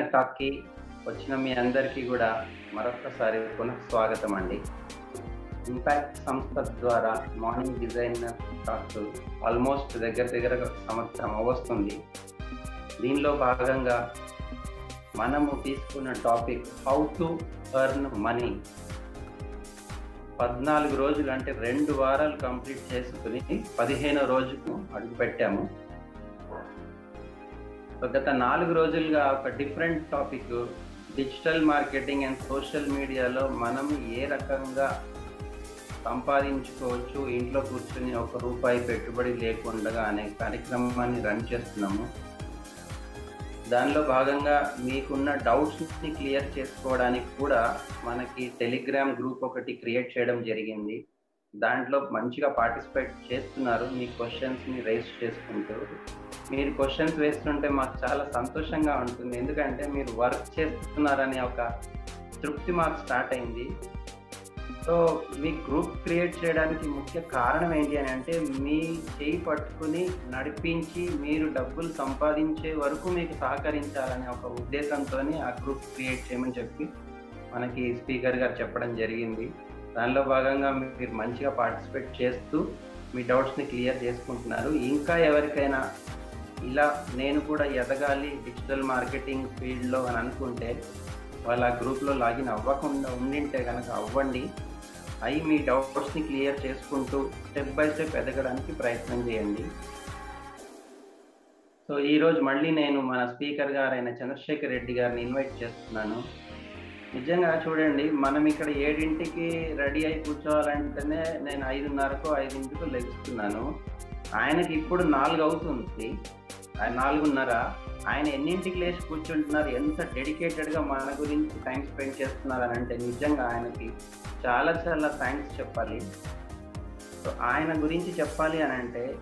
Visionary టాక్కి. వచ్చిన మీ అందరికీ కూడా మరొకసారి పునః స్వాగతం అండి ఇంపాక్ట్ సంస్థ ద్వారా మార్నింగ్ డిజైనర్ టాక్స్ ఆల్మోస్ట్ దగ్గర దగ్గర సంవత్సరం అవస్తుంది. దీనిలో భాగంగా మనము తీసుకున్న topic how to earn money. పద్నాలుగు రోజులు అంటే రెండు వారాలు కంప్లీట్ చేసుకుని పదిహేను రోజుకు అడుగుపెట్టాము. గత నాలుగు రోజులుగా ఒక different topic digital marketing and social మీడియాలో మనం ఏ రకంగా సంపాదించుకోవచ్చు ఇంట్లో కూర్చొని ఒక రూపాయి పెట్టుబడి లేకుండా అనే కార్యక్రమాన్ని రన్ చేస్తున్నాము. దానిలో భాగంగా మీకున్న డౌట్స్ని క్లియర్ చేసుకోవడానికి కూడా మనకి టెలిగ్రామ్ గ్రూప్ ఒకటి క్రియేట్ చేయడం జరిగింది. దాంట్లో మంచిగా పార్టిసిపేట్ చేస్తున్నారు మీ క్వశ్చన్స్ని రేస్ చేసుకుంటూ. మీరు క్వశ్చన్స్ వేస్తుంటే మాకు చాలా సంతోషంగా ఉంటుంది. ఎందుకంటే మీరు వర్క్ చేస్తున్నారనే ఒక తృప్తి మాకు స్టార్ట్ అయింది. సో మీ గ్రూప్ క్రియేట్ చేయడానికి ముఖ్య కారణం ఏంటి అని అంటే మీ చేయి పట్టుకుని నడిపించి మీరు డబ్బులు సంపాదించే వరకు మీకు సహకరించాలనే ఒక ఉద్దేశంతో ఆ గ్రూప్ క్రియేట్ చేయమని చెప్పి మనకి స్పీకర్ గారు చెప్పడం జరిగింది. దానిలో భాగంగా మీరు మంచిగా పార్టిసిపేట్ చేస్తూ మీ డౌట్స్ని క్లియర్ చేసుకుంటున్నారు. ఇంకా ఎవరికైనా ఇలా నేను కూడా ఎదగాలి డిజిటల్ మార్కెటింగ్ ఫీల్డ్లో అని అనుకుంటే వాళ్ళ గ్రూప్లో లాగిన్ అవ్వకుండా ఉండింటే కనుక అవ్వండి. అవి మీ డౌట్స్ని క్లియర్ చేసుకుంటూ స్టెప్ బై స్టెప్ ఎదగడానికి ప్రయత్నం చేయండి. సో ఈరోజు మళ్ళీ నేను మన స్పీకర్ గారైన చంద్రశేఖర్ రెడ్డి గారిని ఇన్వైట్ చేస్తున్నాను. నిజంగా చూడండి మనం ఇక్కడ ఏడింటికి రెడీ అయి కూర్చోవాలంటేనే నేను ఐదున్నరకు ఐదింటికి లెగుస్తున్నాను ఆయనకి ఇప్పుడు నాలుగు అవుతుంది. ఆయన నాలుగున్నర. ఆయన ఎన్నింటికి లేచి కూర్చుంటున్నారు? ఎంత డెడికేటెడ్గా మన గురించి టైం స్పెండ్ చేస్తున్నారు అని అంటే నిజంగా ఆయనకి చాలా చాలా థ్యాంక్స్ చెప్పాలి. సో ఆయన గురించి చెప్పాలి అని అంటే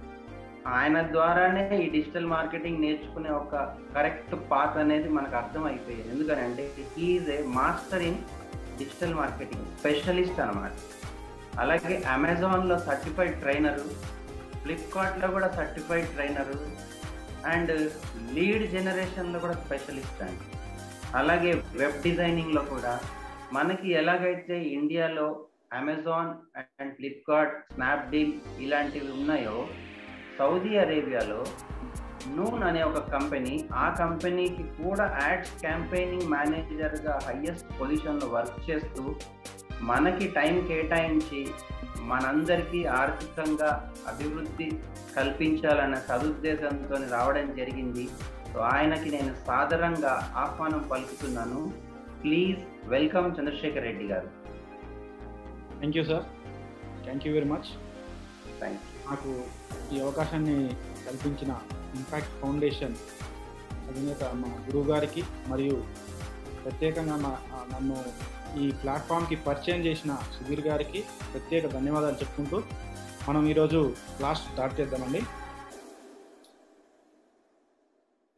ఆయన ద్వారానే ఈ డిజిటల్ మార్కెటింగ్ నేర్చుకునే ఒక కరెక్ట్ పాత్ అనేది మనకు అర్థమైపోయింది. ఎందుకనంటే he's a master in digital marketing specialist అనమాట అలాగే అమెజాన్లో సర్టిఫైడ్ ట్రైనరు ఫ్లిప్కార్ట్లో కూడా సర్టిఫైడ్ ట్రైనరు అండ్ లీడ్ జనరేషన్లో కూడా స్పెషలిస్ట్ అండి. అలాగే వెబ్ డిజైనింగ్లో కూడా. మనకి ఎలాగైతే ఇండియాలో అమెజాన్ అండ్ ఫ్లిప్కార్ట్ స్నాప్డీల్ ఇలాంటివి ఉన్నాయో సౌదీ అరేబియాలో నూన్ అనే ఒక కంపెనీ ఆ కంపెనీకి కూడా యాడ్స్ క్యాంపెయినింగ్ మేనేజర్గా హయ్యెస్ట్ పొజిషన్లో వర్క్ చేస్తూ మనకి టైం కేటాయించి మనందరికీ ఆర్థికంగా అభివృద్ధి కల్పించాలన్న సదుద్దేశంతో రావడం జరిగింది. సో ఆయనకి నేను సాదరంగా ఆహ్వానం పలుకుతున్నాను. Please welcome Chandrashekar Reddy garu. Thank you sir thank you very much thank నాకు ఈ అవకాశాన్ని కల్పించిన ఇంపాక్ట్ ఫౌండేషన్ అధినేత మా గురువు గారికి మరియు ప్రత్యేకంగా మా నన్ను ఈ ప్లాట్ఫామ్కి పరిచయం చేసిన సుధీర్ గారికి ప్రత్యేక ధన్యవాదాలు చెప్పుకుంటూ మనం ఈరోజు క్లాస్ స్టార్ట్ చేద్దామండి.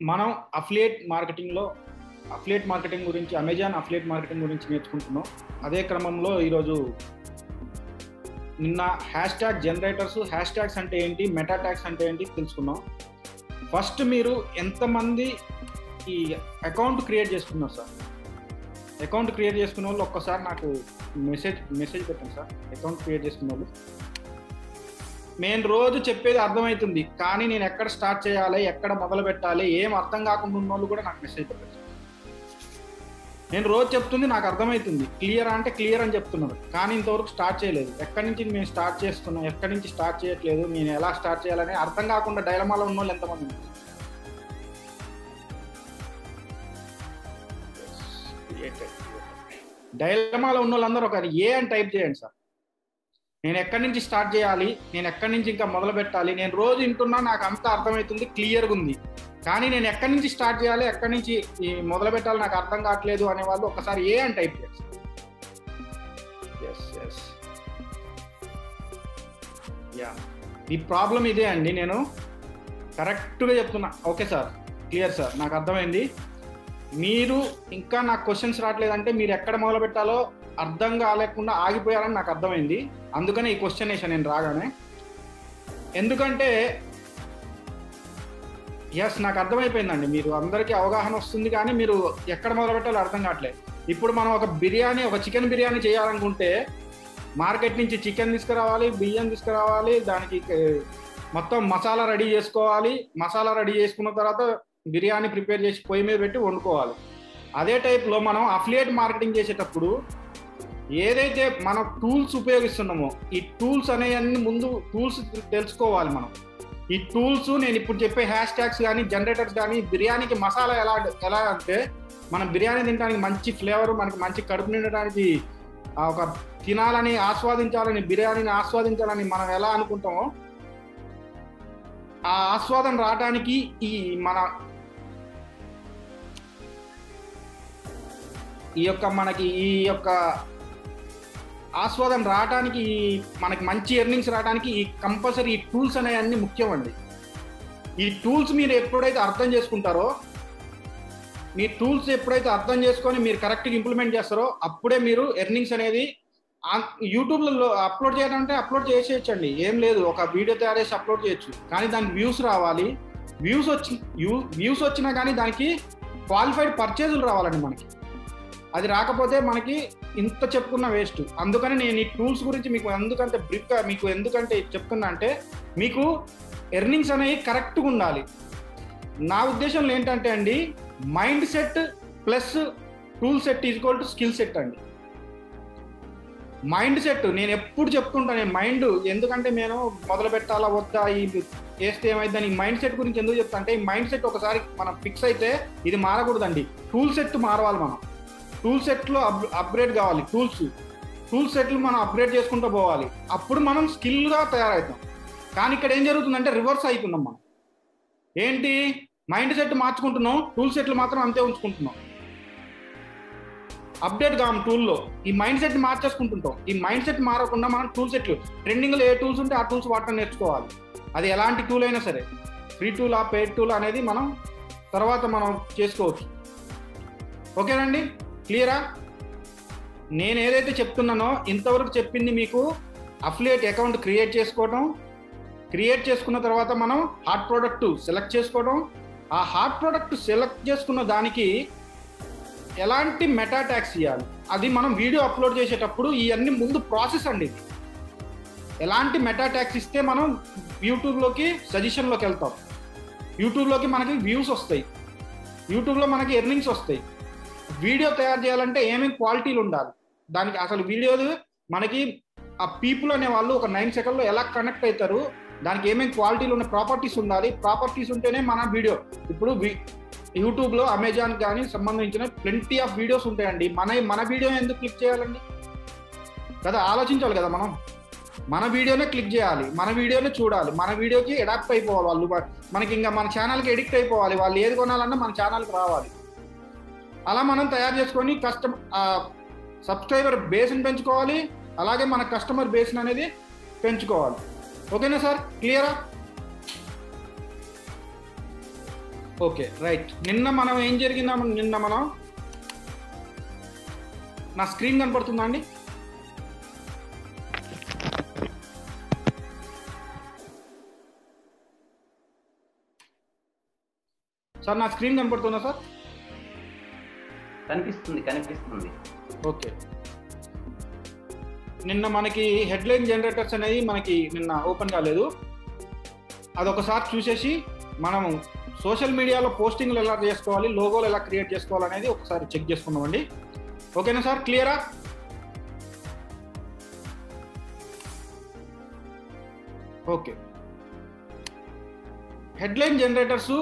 మనం అఫ్లియేట్ మార్కెటింగ్లో అఫ్లియేట్ మార్కెటింగ్ గురించి అమెజాన్ అఫ్లియేట్ మార్కెటింగ్ గురించి నేర్చుకుంటున్నాం. అదే క్రమంలో ఈరోజు నిన్న hash tag generators hash tags అంటే ఏంటి మెటా ట్యాగ్స్ అంటే ఏంటి తెలుసుకున్నాం ఫస్ట్ మీరు ఎంతమంది ఈ అకౌంట్ క్రియేట్ చేసుకున్నారు సార్? అకౌంట్ క్రియేట్ చేసుకున్న వాళ్ళు ఒక్కసారి నాకు మెసేజ్ మెసేజ్ పెట్టండి సార్. అకౌంట్ క్రియేట్ చేసుకున్న వాళ్ళు. నేను రోజు చెప్పేది అర్థమవుతుంది కానీ నేను ఎక్కడ స్టార్ట్ చేయాలి ఎక్కడ మొదలు పెట్టాలి ఏం అర్థం కాకుండా ఉన్న వాళ్ళు కూడా నాకు మెసేజ్ పెట్టండి నేను రోజు చెప్తుంది నాకు అర్థమవుతుంది. క్లియర్ అంటే క్లియర్ అని చెప్తున్నారు. కానీ ఇంతవరకు స్టార్ట్ చేయలేదు. ఎక్కడి నుంచి మేము స్టార్ట్ చేస్తున్నాం ఎక్కడి నుంచి స్టార్ట్ చేయట్లేదు నేను ఎలా స్టార్ట్ చేయాలని అర్థం కాకుండా డైలమాలో ఉన్న వాళ్ళు ఎంతమంది ఉన్నారు? డైలమాలో ఉన్న వాళ్ళందరూ ఒక ఏ అని టైప్ చేయండి సార్. నేను ఎక్కడి నుంచి స్టార్ట్ చేయాలి నేను ఎక్కడి నుంచి ఇంకా మొదలు పెట్టాలి నేను రోజు వింటున్నా నాకు అంతా అర్థమవుతుంది క్లియర్గా ఉంది. కానీ నేను ఎక్కడి నుంచి స్టార్ట్ చేయాలి ఎక్కడి నుంచి ఈ మొదలు పెట్టాలి నాకు అర్థం కావట్లేదు అనే వాళ్ళు ఒకసారి ఏ అని టైప్ చేస్తారు ఎస్ ఎస్ యా ఈ ప్రాబ్లం ఇదే అండి నేను కరెక్ట్గా చెప్తున్నా. Okay sir. Clear sir. నాకు అర్థమైంది. మీరు ఇంకా నాకు క్వశ్చన్స్ రావట్లేదంటే మీరు ఎక్కడ మొదలు పెట్టాలో అర్థం కాలేకుండా ఆగిపోయారని నాకు అర్థమైంది. అందుకనే ఈ క్వశ్చన్ వేసాను నేను రాగానే. ఎందుకంటే ఎస్ నాకు అర్థమైపోయిందండి. మీరు అందరికీ అవగాహన వస్తుంది కానీ మీరు ఎక్కడ మొదలు పెట్టాలో అర్థం కావట్లేదు. ఇప్పుడు మనం ఒక బిర్యానీ ఒక చికెన్ బిర్యానీ చేయాలనుకుంటే మార్కెట్ నుంచి చికెన్ తీసుకురావాలి బియ్యం తీసుకురావాలి దానికి మొత్తం మసాలా రెడీ చేసుకోవాలి. మసాలా రెడీ చేసుకున్న తర్వాత బిర్యానీ ప్రిపేర్ చేసి పొయ్యి మీద పెట్టి వండుకోవాలి. అదే టైప్లో మనం అఫిలియేట్ మార్కెటింగ్ చేసేటప్పుడు ఏదైతే మనం టూల్స్ ఉపయోగిస్తున్నామో ఈ టూల్స్ అనేవన్నీ ముందు టూల్స్ తెలుసుకోవాలి మనం. ఈ టూల్స్ నేను ఇప్పుడు చెప్పే హ్యాష్ ట్యాగ్స్ కానీ జనరేటర్స్ కానీ బిర్యానీకి మసాలా ఎలా ఎలా అంటే మనం బిర్యానీ తినడానికి మంచి ఫ్లేవర్ మనకి మంచి కడుపు నిండడానికి ఒక తినాలని ఆస్వాదించాలని బిర్యానీని ఆస్వాదించాలని మనం ఎలా అనుకుంటామో ఆ ఆస్వాదం రావడానికి ఈ మన ఈ యొక్క మనకి ఈ యొక్క ఆస్వాదం రావడానికి మనకి మంచి ఎర్నింగ్స్ రావడానికి ఈ కంపల్సరీ ఈ టూల్స్ అనేవన్నీ ముఖ్యం అండి ఈ టూల్స్ మీరు ఎప్పుడైతే అర్థం చేసుకుంటారో మీ టూల్స్ ఎప్పుడైతే అర్థం చేసుకొని మీరు కరెక్ట్గా ఇంప్లిమెంట్ చేస్తారో అప్పుడే మీరు ఎర్నింగ్స్ అనేది యూట్యూబ్లో అప్లోడ్ చేయాలంటే అప్లోడ్ చేసేయచ్చండి. ఏం లేదు ఒక వీడియో తయారు చేసి అప్లోడ్ చేయొచ్చు. కానీ దానికి వ్యూస్ రావాలి. వ్యూస్ వచ్చి వ్యూస్ వచ్చినా కానీ దానికి క్వాలిఫైడ్ పర్చేజులు రావాలండి మనకి. అది రాకపోతే మనకి ఇంత చెప్పుకున్న వేస్ట్. అందుకని నేను ఈ టూల్స్ గురించి మీకు ఎందుకంటే బ్రిక్గా మీకు ఎందుకంటే చెప్తున్నా అంటే మీకు ఎర్నింగ్స్ అనేవి కరెక్ట్గా ఉండాలి. నా ఉద్దేశంలో ఏంటంటే అండి mindset plus toolset equal to skillset అండి. మైండ్ సెట్ నేను ఎప్పుడు చెప్తుంటాను మైండ్ ఎందుకంటే నేను మొదలు పెట్టాలా వద్దా ఈ చేస్తే ఏమైందని ఈ మైండ్ సెట్ గురించి ఎందుకు చెప్తా అంటే ఈ మైండ్ సెట్ ఒకసారి మనం ఫిక్స్ అయితే ఇది మారకూడదండి. టూల్ సెట్ మారవాలి మనం. టూల్ సెట్లో అప్ అప్గ్రేడ్ కావాలి టూల్స్. టూల్ సెట్లు మనం అప్గ్రేడ్ చేసుకుంటూ పోవాలి. అప్పుడు మనం స్కిల్గా తయారవుతాం. కానీ ఇక్కడ ఏం జరుగుతుందంటే రివర్స్ అవుతున్నాం మనం. ఏంటి? మైండ్ సెట్ మార్చుకుంటున్నాం టూల్ సెట్లు మాత్రం అంతే ఉంచుకుంటున్నాం. అప్డేట్ కాం టూల్లో. ఈ మైండ్ సెట్ మార్చేసుకుంటుంటాం. ఈ మైండ్ సెట్ మారకుండా మనం టూల్ సెట్లు. ట్రెండింగ్లో ఏ టూల్స్ ఉంటే ఆ టూల్స్ వాడటం నేర్చుకోవాలి. అది ఎలాంటి టూల్ అయినా సరే. ఫ్రీ టూల్ ఆ పెయిడ్ టూల్ అనేది మనం తర్వాత మనం చేసుకోవచ్చు. ఓకేనండి క్లియరా? నేను ఏదైతే చెప్తున్నానో ఇంతవరకు చెప్పింది మీకు అఫిలియేట్ అకౌంట్ క్రియేట్ చేసుకోవడం క్రియేట్ చేసుకున్న తర్వాత మనం హాట్ ప్రోడక్ట్ సెలెక్ట్ చేసుకోవడం ఆ హాట్ ప్రోడక్ట్ సెలెక్ట్ చేసుకున్న దానికి ఎలాంటి మెటా ట్యాక్స్ ఇవ్వాలి అది మనం వీడియో అప్లోడ్ చేసేటప్పుడు ఇవన్నీ ముందు ప్రాసెస్ అండి. ఎలాంటి మెటా ట్యాక్స్ ఇస్తే మనం యూట్యూబ్లోకి సజెషన్లోకి వెళ్తాం. యూట్యూబ్లోకి మనకి వ్యూస్ వస్తాయి. యూట్యూబ్లో మనకి ఎర్నింగ్స్ వస్తాయి. వీడియో తయారు చేయాలంటే ఏమేమి క్వాలిటీలు ఉండాలి? దానికి అసలు వీడియోలు మనకి ఆ పీపుల్ అనే వాళ్ళు ఒక నైన్ సెకండ్లో ఎలా కనెక్ట్ అవుతారు? దానికి ఏమేమి క్వాలిటీలు ఉన్న ప్రాపర్టీస్ ఉండాలి? ప్రాపర్టీస్ ఉంటేనే మన వీడియో ఇప్పుడు యూట్యూబ్లో అమెజాన్ కానీ సంబంధించిన ప్లెంటీ ఆఫ్ వీడియోస్ ఉంటాయండి. మన మన వీడియో ఎందుకు క్లిక్ చేయాలండి? కదా ఆలోచించాలి కదా మనం. మన వీడియోనే క్లిక్ చేయాలి. మన వీడియోనే చూడాలి. మన వీడియోకి అడాప్ట్ అయిపోవాలి వాళ్ళు. మనకి ఇంకా మన ఛానల్కి ఎడిక్ట్ అయిపోవాలి. వాళ్ళు ఏది కొనాలన్నా మన ఛానల్కి రావాలి. అలా మనం తయారు చేసుకొని కస్టమర్ సబ్స్క్రైబర్ బేస్ని పెంచుకోవాలి. అలాగే మన కస్టమర్ బేస్ని అనేది పెంచుకోవాలి. ఓకేనా సార్? క్లియరా? Okay right. నిన్న మనం ఏం జరిగిందా నిన్న మనం నా స్క్రీన్ కనపడుతుందా అండి? సార్ నా స్క్రీన్ కనపడుతుందా సార్? కనిపిస్తుంది కనిపిస్తుంది. ఓకే. నిన్న మనకి హెడ్లైన్ జనరేటర్స్ అనేది మనకి నిన్న ఓపెన్ కాలేదు. అదొకసారి చూసేసి మనం సోషల్ మీడియాలో పోస్టింగ్లు ఎలా చేసుకోవాలి లోగోలు ఎలా క్రియేట్ చేసుకోవాలి అనేది ఒకసారి చెక్ చేసుకుందామండి. ఓకేనా సార్? క్లియరా? ఓకే. హెడ్లైన్ జనరేటర్స్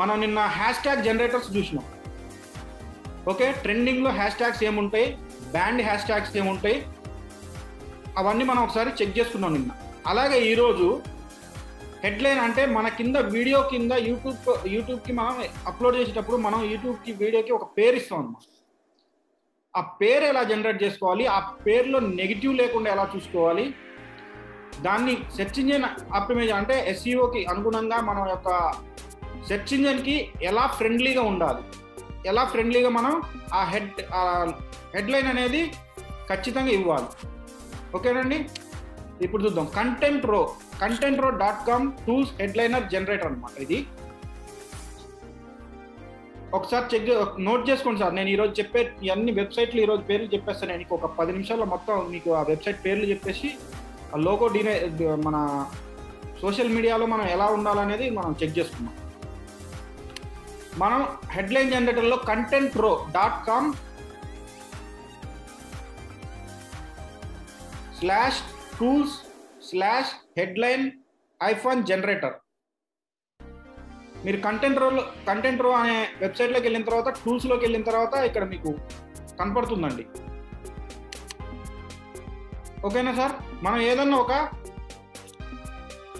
మనం నిన్న హ్యాష్ ట్యాగ్ జనరేటర్స్ చూసినాం. ఓకే? ట్రెండింగ్లో హ్యాష్ ట్యాగ్స్ ఏముంటాయి? బ్యాండ్ హ్యాష్ ట్యాగ్స్ ఏముంటాయి? అవన్నీ మనం ఒకసారి చెక్ చేసుకున్నాం నిన్న. అలాగే ఈరోజు హెడ్లైన్ అంటే మన కింద వీడియో కింద యూట్యూబ్ యూట్యూబ్కి మనం అప్లోడ్ చేసేటప్పుడు మనం యూట్యూబ్కి వీడియోకి ఒక పేరు ఇస్తాం అన్నమాట. ఆ పేరు ఎలా జనరేట్ చేసుకోవాలి? ఆ పేరులో నెగిటివ్ లేకుండా ఎలా చూసుకోవాలి? దాన్ని సెర్చ్ ఇంజిన్ ఆప్టిమైజ్ అంటే ఎస్ఈఓకి అనుగుణంగా మన యొక్క సెర్చ్ ఇంజిన్కి ఎలా ఫ్రెండ్లీగా ఉండాలి? ఎలా ఫ్రెండ్లీగా మనం ఆ హెడ్ హెడ్లైన్ అనేది ఖచ్చితంగా ఇవ్వాలి. ఓకేనండి ఇప్పుడు చూద్దాం. Content row content row dot com tools headliner generator అనమాట ఇది. ఒకసారి చెక్ నోట్ చేసుకోండి సార్. నేను ఈరోజు చెప్పే అన్ని వెబ్సైట్లు ఈరోజు పేర్లు చెప్పేస్తాను నేను ఒక పది నిమిషాల్లో మొత్తం మీకు ఆ వెబ్సైట్ పేర్లు చెప్పేసి ఆ లోగో డినే మన సోషల్ మీడియాలో మనం ఎలా ఉండాలనేది మనం చెక్ చేసుకున్నాం మనం headline జనరేటర్లో content row dot com slash tools slash headline iPhone generator మీరు కంటెంట్ రోలో కంటెంట్ రో అనే వెబ్సైట్లోకి వెళ్ళిన తర్వాత టూల్స్లోకి వెళ్ళిన తర్వాత ఇక్కడ మీకు కనపడుతుందండి. ఓకేనా సార్? మనం ఏదన్నా ఒక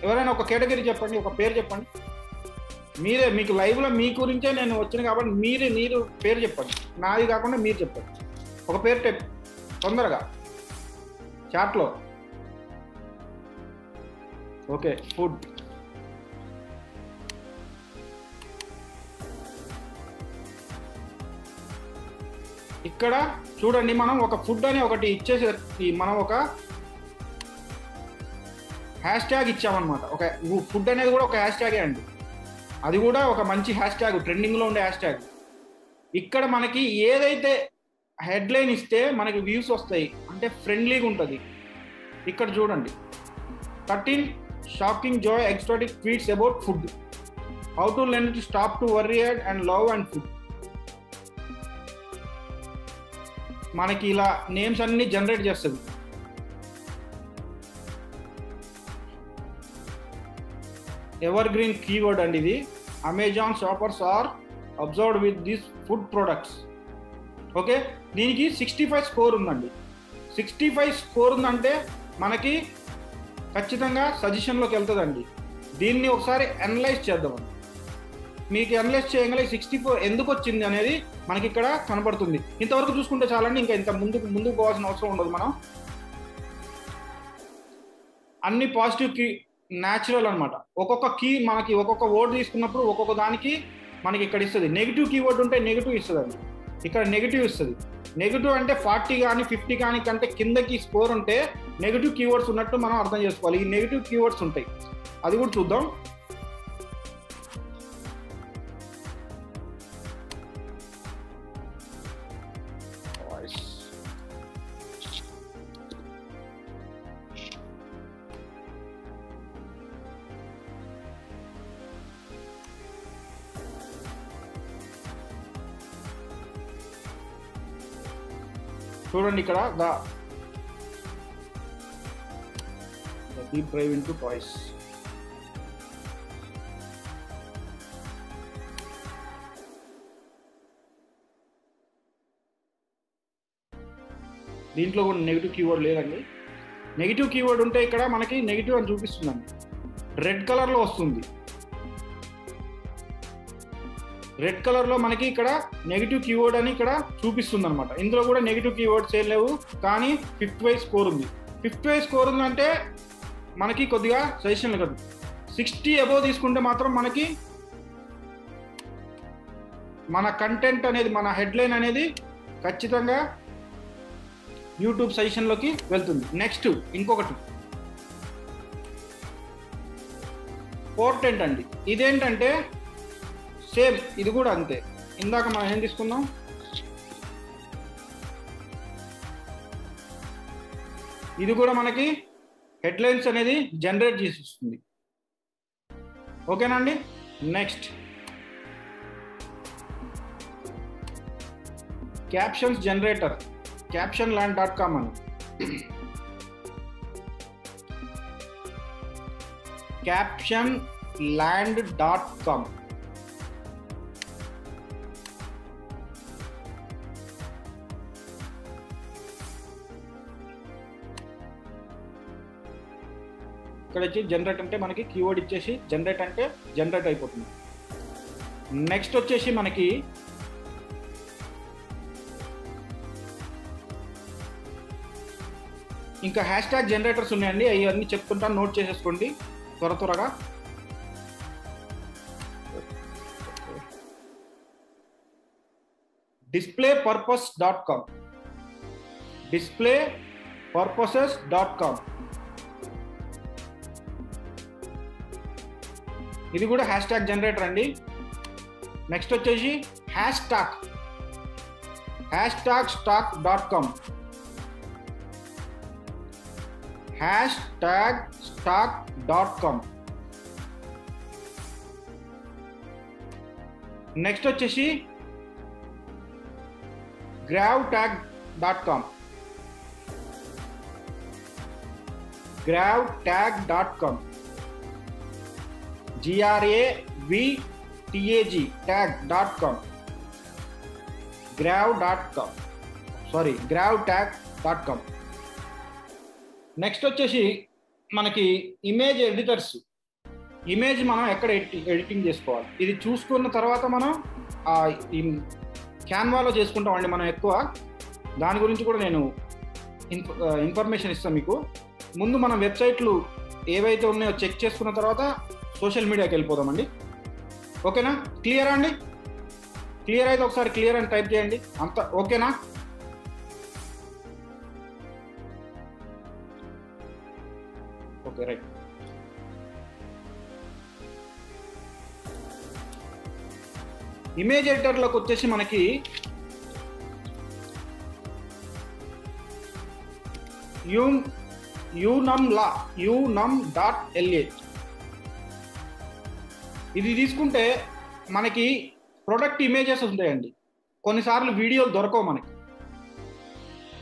ఎవరైనా ఒక కేటగిరీ చెప్పండి ఒక పేరు చెప్పండి. మీరే మీకు లైవ్లో మీ గురించే నేను వచ్చిన కాబట్టి మీరే మీరు పేరు చెప్పండి. నాది కాకుండా మీరు చెప్పండి. ఒక పేరు టెప్ తొందరగా. చాట్లో. Okay food. ఇక్కడ చూడండి మనం ఒక ఫుడ్ అని ఒకటి ఇచ్చేసరికి మనం ఒక హ్యాష్ ట్యాగ్ ఇచ్చామన్నమాట. ఒక ఫుడ్ అనేది కూడా ఒక హ్యాష్ ట్యాగే అండి. అది కూడా ఒక మంచి హ్యాష్ ట్యాగ్ ట్రెండింగ్లో ఉండే హ్యాష్ ట్యాగ్ ఇక్కడ మనకి ఏదైతే హెడ్లైన్ ఇస్తే మనకి వ్యూస్ వస్తాయి. అంటే ఫ్రెండ్లీగా ఉంటుంది. ఇక్కడ చూడండి. Thirteen shocking joy ecstatic tweets about food. How to learn to stop to worry and love and food. మనకి ఇలా నేమ్స్ అన్ని జనరేట్ చేస్తుంది. ఎవర్ గ్రీన్ కీవర్డ్ అండి ఇది. Amazon shoppers are observed with this food products okay దీనికి sixty five score ఉందండి. Sixty five score ఉందంటే మనకి ఖచ్చితంగా సజెషన్లోకి వెళ్తుందండి. దీన్ని ఒకసారి అనలైజ్ చేద్దామండి మీకు అనలైజ్ చేయగల సిక్స్టీ ఫోర్ ఎందుకు వచ్చింది అనేది మనకి ఇక్కడ కనబడుతుంది. ఇంతవరకు చూసుకుంటే చాలండి ఇంకా ఇంత ముందుకు ముందుకు పోవాల్సిన అవసరం ఉండదు మనం. అన్ని పాజిటివ్ కీ న్యాచురల్ అనమాట ఒక్కొక్క కీ మనకి ఒక్కొక్క వర్డ్ తీసుకున్నప్పుడు ఒక్కొక్క దానికి మనకి ఇక్కడ ఇస్తుంది. నెగిటివ్ కీవర్డ్ ఉంటే నెగిటివ్ ఇస్తుంది అండి ఇక్కడ నెగిటివ్ ఇస్తుంది. నెగిటివ్ అంటే ఫార్టీ కానీ ఫిఫ్టీ కానీ కంటే కిందకి స్కోర్ ఉంటే నెగిటివ్ కీవర్డ్స్ ఉన్నట్టు మనం అర్థం చేసుకోవాలి. ఈ నెగిటివ్ కీవర్డ్స్ ఉంటాయి. అది కూడా చూద్దాం. చూడండి ఇక్కడ the deep drive to toys దీంట్లో కూడా నెగిటివ్ కీవర్డ్ లేదండి. నెగిటివ్ కీవర్డ్ ఉంటే ఇక్కడ మనకి నెగిటివ్ అని చూపిస్తుందండి రెడ్ కలర్లో వస్తుంది. రెడ్ కలర్లో మనకి ఇక్కడ నెగిటివ్ కీవర్డ్ అని ఇక్కడ చూపిస్తుంది అనమాట ఇందులో కూడా నెగిటివ్ కీవర్డ్స్ ఏం లేవు కానీ ఫిఫ్త్ వైజ్ స్కోర్ ఉంది. ఫిఫ్త్ వైజ్ స్కోర్ ఉందంటే మనకి కొద్దిగా సజెషన్లు కదా. సిక్స్టీ అబోవ్ తీసుకుంటే మాత్రం మనకి మన కంటెంట్ అనేది మన హెడ్లైన్ అనేది ఖచ్చితంగా యూట్యూబ్ సజెషన్లోకి వెళ్తుంది. నెక్స్ట్ ఇంకొకటి. పోర్టెంట్ అండి. ఇదేంటంటే సేమ్ ఇది కూడా అంతే. ఇందాక మనం ఏం తీసుకున్నాం? ఇది కూడా మనకి హెడ్లైన్స్ అనేది జనరేట్ చేసి ఇస్తుంది ఓకేనండి? Next. Captions generator. Caption land dot com అని. Caption land dot com. ఇక్కడ వచ్చి జనరేట్ అంటే మనకి కీవర్డ్ ఇచ్చేసి జనరేట్ అంటే జనరేట్ అయిపోతుంది. నెక్స్ట్ వచ్చేసి మనకి ఇంకా హ్యాష్ ట్యాగ్ జనరేటర్స్ ఉన్నాయండి అవన్నీ చెప్తుంటాను నోట్ చేసేసుకోండి త్వర త్వరగా. Display purpose dot com display purposes dot com ఇది కూడా హ్యాష్ ట్యాగ్ జనరేటర్ అండి. నెక్స్ట్ వచ్చేసి hashtag hashtag stack dot com hashtag stack dot com next వచ్చేసి grav tag dot com grav tag dot com GRAVTAG tag dot com grav dot com sorry grav tag dot com next వచ్చేసి మనకి image editors image మనం ఎక్కడ editing చేసుకోవాలి? ఇది చూసుకున్న తర్వాత మనం ఆ క్యాన్వాలో చేసుకుంటామండి మనం ఎక్కువ. దాని గురించి కూడా నేను ఇన్ఫర్మేషన్ ఇస్తాను మీకు. ముందు మనం వెబ్సైట్లు ఏవైతే ఉన్నాయో చెక్ చేసుకున్న తర్వాత సోషల్ మీడియాకి వెళ్ళిపోదామండి. ఓకేనా? క్లియరా అండి? క్లియర్ అయితే ఒకసారి క్లియర్ అని టైప్ చేయండి. అంత ఓకేనా? ఓకే రైట్ ఇమేజ్ ఎడిటర్లోకి వచ్చేసి మనకి you unum la unum dot LA ఇది తీసుకుంటే మనకి ప్రొడక్ట్ ఇమేజెస్ ఉంటాయండి. కొన్నిసార్లు వీడియోలు దొరకవు మనకి.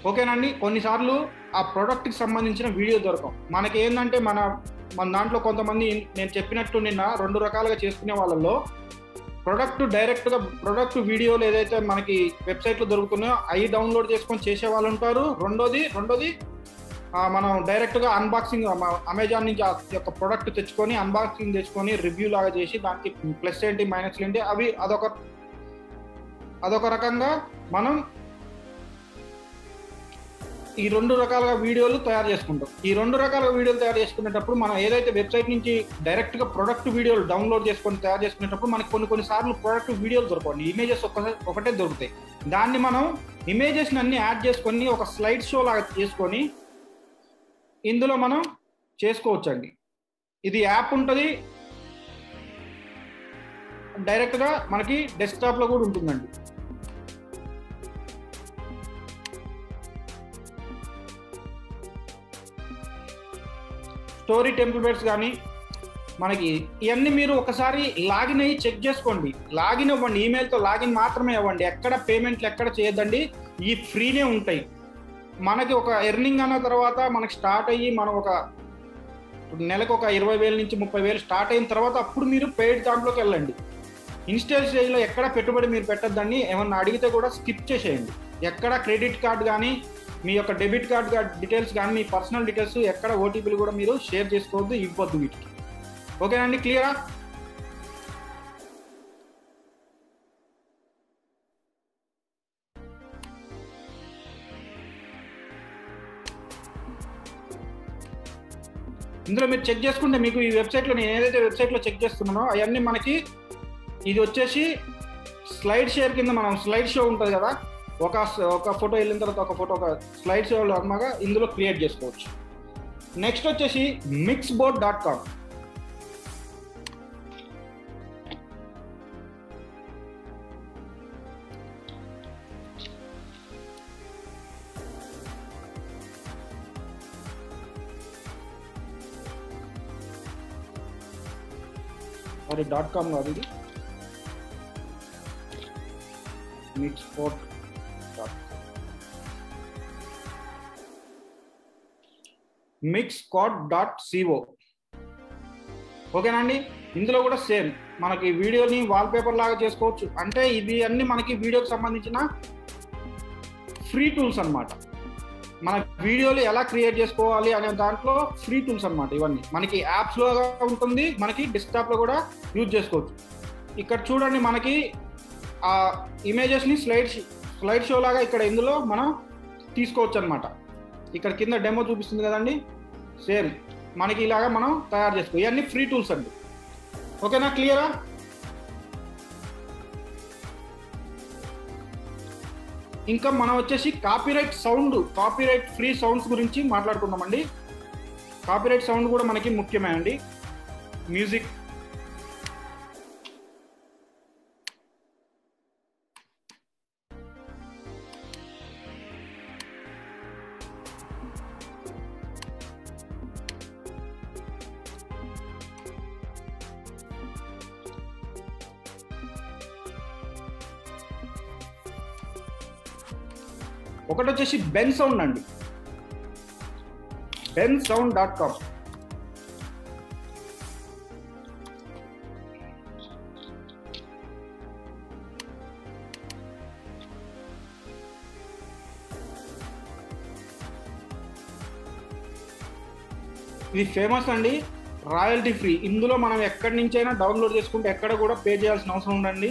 ఓకేనండి? కొన్నిసార్లు ఆ ప్రోడక్ట్కి సంబంధించిన వీడియో దొరకవు. మనకి ఏంటంటే మన మన దాంట్లో కొంతమంది నేను చెప్పినట్టు నిన్న రెండు రకాలుగా చేసుకునే వాళ్ళల్లో ప్రొడక్ట్ డైరెక్ట్గా ప్రొడక్ట్ వీడియోలు ఏదైతే మనకి వెబ్సైట్లో దొరుకుతున్నాయో అవి డౌన్లోడ్ చేసుకొని చేసే వాళ్ళు ఉంటారు. రెండోది రెండోది మనం డైరెక్ట్గా అన్బాక్సింగ్ అమెజాన్ నుంచి ఆ యొక్క ప్రోడక్ట్ తెచ్చుకొని అన్బాక్సింగ్ తెచ్చుకొని రివ్యూ లాగా చేసి దానికి ప్లస్ ఏంటి మైనస్ ఏంటి అవి అదొక అదొక రకంగా మనం ఈ రెండు రకాలుగా వీడియోలు తయారు చేసుకుంటాం. ఈ రెండు రకాల వీడియోలు తయారు చేసుకునేటప్పుడు మనం ఏదైతే వెబ్సైట్ నుంచి డైరెక్ట్గా ప్రొడక్ట్ వీడియోలు డౌన్లోడ్ చేసుకొని తయారు చేసుకునేటప్పుడు మనకి కొన్ని కొన్ని సార్లు ప్రొడక్ట్ వీడియోలు దొరకండి ఇమేజెస్ ఒకసారి ఒకటే దొరుకుతాయి. దాన్ని మనం ఇమేజెస్ని అన్ని యాడ్ చేసుకొని ఒక స్లైడ్ షో లాగా చేసుకొని ఇందులో మనం చేసుకోవచ్చండి. ఇది యాప్ ఉంటుంది. డైరెక్ట్గా మనకి డెస్క్టాప్లో కూడా ఉంటుందండి. స్టోరీ టెంప్లెట్స్ కానీ మనకి ఇవన్నీ మీరు ఒకసారి లాగిన్ అయ్యి చెక్ చేసుకోండి. లాగిన్ అవ్వండి. ఈమెయిల్తో లాగిన్ మాత్రమే ఇవ్వండి ఎక్కడ పేమెంట్లు ఎక్కడ చేయొద్దండి. ఈ ఫ్రీనే ఉంటాయి. మనకి ఒక ఎర్నింగ్ అన్న తర్వాత మనకి స్టార్ట్ అయ్యి మనం ఒక నెలకు ఒక ఇరవై వేల నుంచి ముప్పై వేలు స్టార్ట్ అయిన తర్వాత అప్పుడు మీరు పెయిడ్ దాంట్లోకి వెళ్ళండి. ఇన్స్టల్ స్టేజ్లో ఎక్కడ పెట్టుబడి మీరు పెట్టద్దండి ఏమన్నా అడిగితే కూడా స్కిప్ చేసేయండి. ఎక్కడ క్రెడిట్ కార్డ్ కానీ మీ యొక్క డెబిట్ కార్డ్ డీటెయిల్స్ కానీ మీ పర్సనల్ డీటెయిల్స్ ఎక్కడ ఓటీపీలు కూడా మీరు షేర్ చేసుకోవద్దు ఇవ్వద్దు వీటికి. ఓకేనండి క్లియరా ఇందులో మీరు చెక్ చేసుకుంటే మీకు ఈ వెబ్సైట్లో నేను ఏదైతే వెబ్సైట్లో చెక్ చేస్తున్నానో అవన్నీ మనకి ఇది వచ్చేసి స్లైడ్ షేర్ కింద మనం స్లైడ్ షో ఉంటుంది కదా ఒక ఒక ఫోటో వెళ్ళిన తర్వాత ఒక ఫోటో ఒక స్లైడ్ షోలో అన్నగా ఇందులో క్రియేట్ చేసుకోవచ్చు. నెక్స్ట్ వచ్చేసి mixboard dot com sorry dot com కాదు ఇది mixboard dot mix cat dot CO ఓకేనండి ఇందులో కూడా సేమ్. మనకి వీడియోని వాల్పేపర్ లాగా చేసుకోవచ్చు. అంటే ఇది అన్ని మనకి వీడియోకి సంబంధించిన ఫ్రీ టూల్స్ అనమాట మన వీడియోలు ఎలా క్రియేట్ చేసుకోవాలి అనే దాంట్లో ఫ్రీ టూల్స్ అనమాట ఇవన్నీ. మనకి యాప్స్లో ఉంటుంది మనకి డెస్క్టాప్లో కూడా యూజ్ చేసుకోవచ్చు. ఇక్కడ చూడండి మనకి ఆ ఇమేజెస్ని స్లైడ్ స్లైడ్ షో లాగా ఇక్కడ ఇందులో మనం తీసుకోవచ్చు అనమాట ఇక్కడ కింద డెమో చూపిస్తుంది కదండి? సేమ్ మనకి ఇలాగా మనం తయారు చేసుకో ఇవన్నీ ఫ్రీ టూల్స్ అండి. ఓకేనా క్లియరా ఇంకా మనం వచ్చేసి copyright sound copyright free sounds గురించి మాట్లాడుకుందామండి. కాపీరైట్ సౌండ్ కూడా మనకి ముఖ్యమే అండి. మ్యూజిక్ వచ్చేసి బెన్ సౌండ్ అండి. Bensound dot com. ఇది ఫేమస్ అండి. రాయల్టీ ఫ్రీ ఇందులో మనం ఎక్కడి నుంచైనా డౌన్లోడ్ చేసుకుంటే ఎక్కడ కూడా పే చేయాల్సిన అవసరం ఉండండి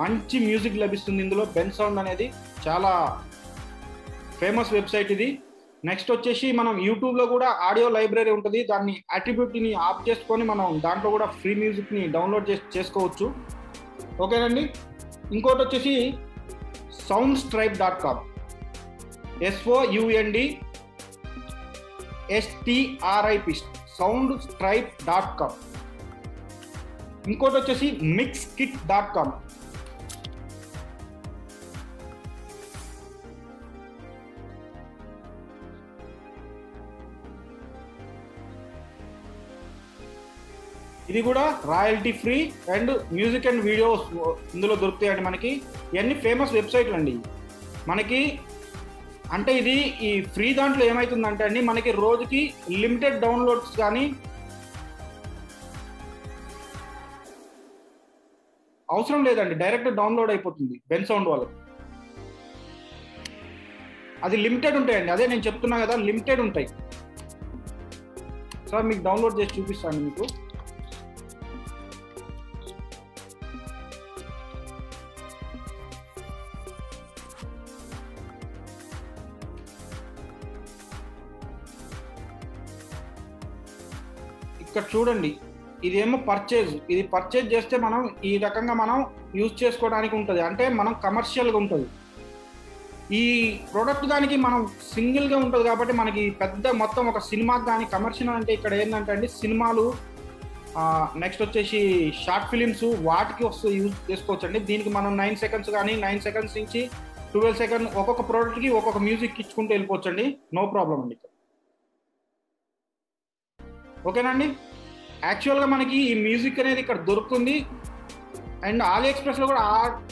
మంచి మ్యూజిక్ లభిస్తుంది ఇందులో. బెన్ సౌండ్ అనేది చాలా ఫేమస్ వెబ్సైట్ ఇది. నెక్స్ట్ వచ్చేసి మనం యూట్యూబ్లో కూడా ఆడియో లైబ్రరీ ఉంటుంది. దాన్ని అట్రిబ్యూట్ని ఆఫ్ చేసుకొని మనం దాంట్లో కూడా ఫ్రీ మ్యూజిక్ని డౌన్లోడ్ చేసి చేసుకోవచ్చు. ఓకేనండి? ఇంకోటి వచ్చేసి soundstripe dot com SO UND STRIP soundstripe dot com ఇంకోటి వచ్చేసి మిక్స్ కిట్ డాట్ కామ్ ఇది కూడా royalty free and music and videos ఇందులో దొరుకుతాయండి మనకి. ఇవన్నీ ఫేమస్ వెబ్సైట్లు అండి. మనకి అంటే ఇది ఈ ఫ్రీ దాంట్లో ఏమవుతుందంటే అండి మనకి రోజుకి లిమిటెడ్ డౌన్లోడ్స్ కానీ అవసరం లేదండి డైరెక్ట్ డౌన్లోడ్ అయిపోతుంది బెన్ సౌండ్ వాళ్ళకి అది లిమిటెడ్ ఉంటాయండి అదే నేను చెప్తున్నా కదా లిమిటెడ్ ఉంటాయి. సార్ మీకు డౌన్లోడ్ చేసి చూపిస్తాను మీకు. ఇక్కడ చూడండి. ఇదేమో పర్చేజ్ ఇది పర్చేజ్ చేస్తే మనం ఈ రకంగా మనం యూజ్ చేసుకోవడానికి ఉంటుంది. అంటే మనం కమర్షియల్గా ఉంటుంది. ఈ ప్రోడక్ట్ దానికి మనం సింగిల్గా ఉంటుంది కాబట్టి మనకి పెద్ద మొత్తం ఒక సినిమాకి కానీ కమర్షియల్ అంటే ఇక్కడ ఏంటంటే అండి సినిమాలు నెక్స్ట్ వచ్చేసి షార్ట్ ఫిలిమ్స్ వాటికి వస్తూ యూజ్ చేసుకోవచ్చు అండి దీనికి మనం నైన్ సెకండ్స్ కానీ నైన్ సెకండ్స్ నుంచి ట్వెల్వ్ సెకండ్ ఒక్కొక్క ప్రోడక్ట్కి ఒక్కొక్క మ్యూజిక్ ఇచ్చుకుంటూ వెళ్ళిపోవచ్చు అండి నో ప్రాబ్లం అండి ఇక్కడ. ఓకేనండి? యాక్చువల్గా మనకి ఈ మ్యూజిక్ అనేది ఇక్కడ దొరుకుతుంది. అండ్ ఆలీ ఎక్స్ప్రెస్లో కూడా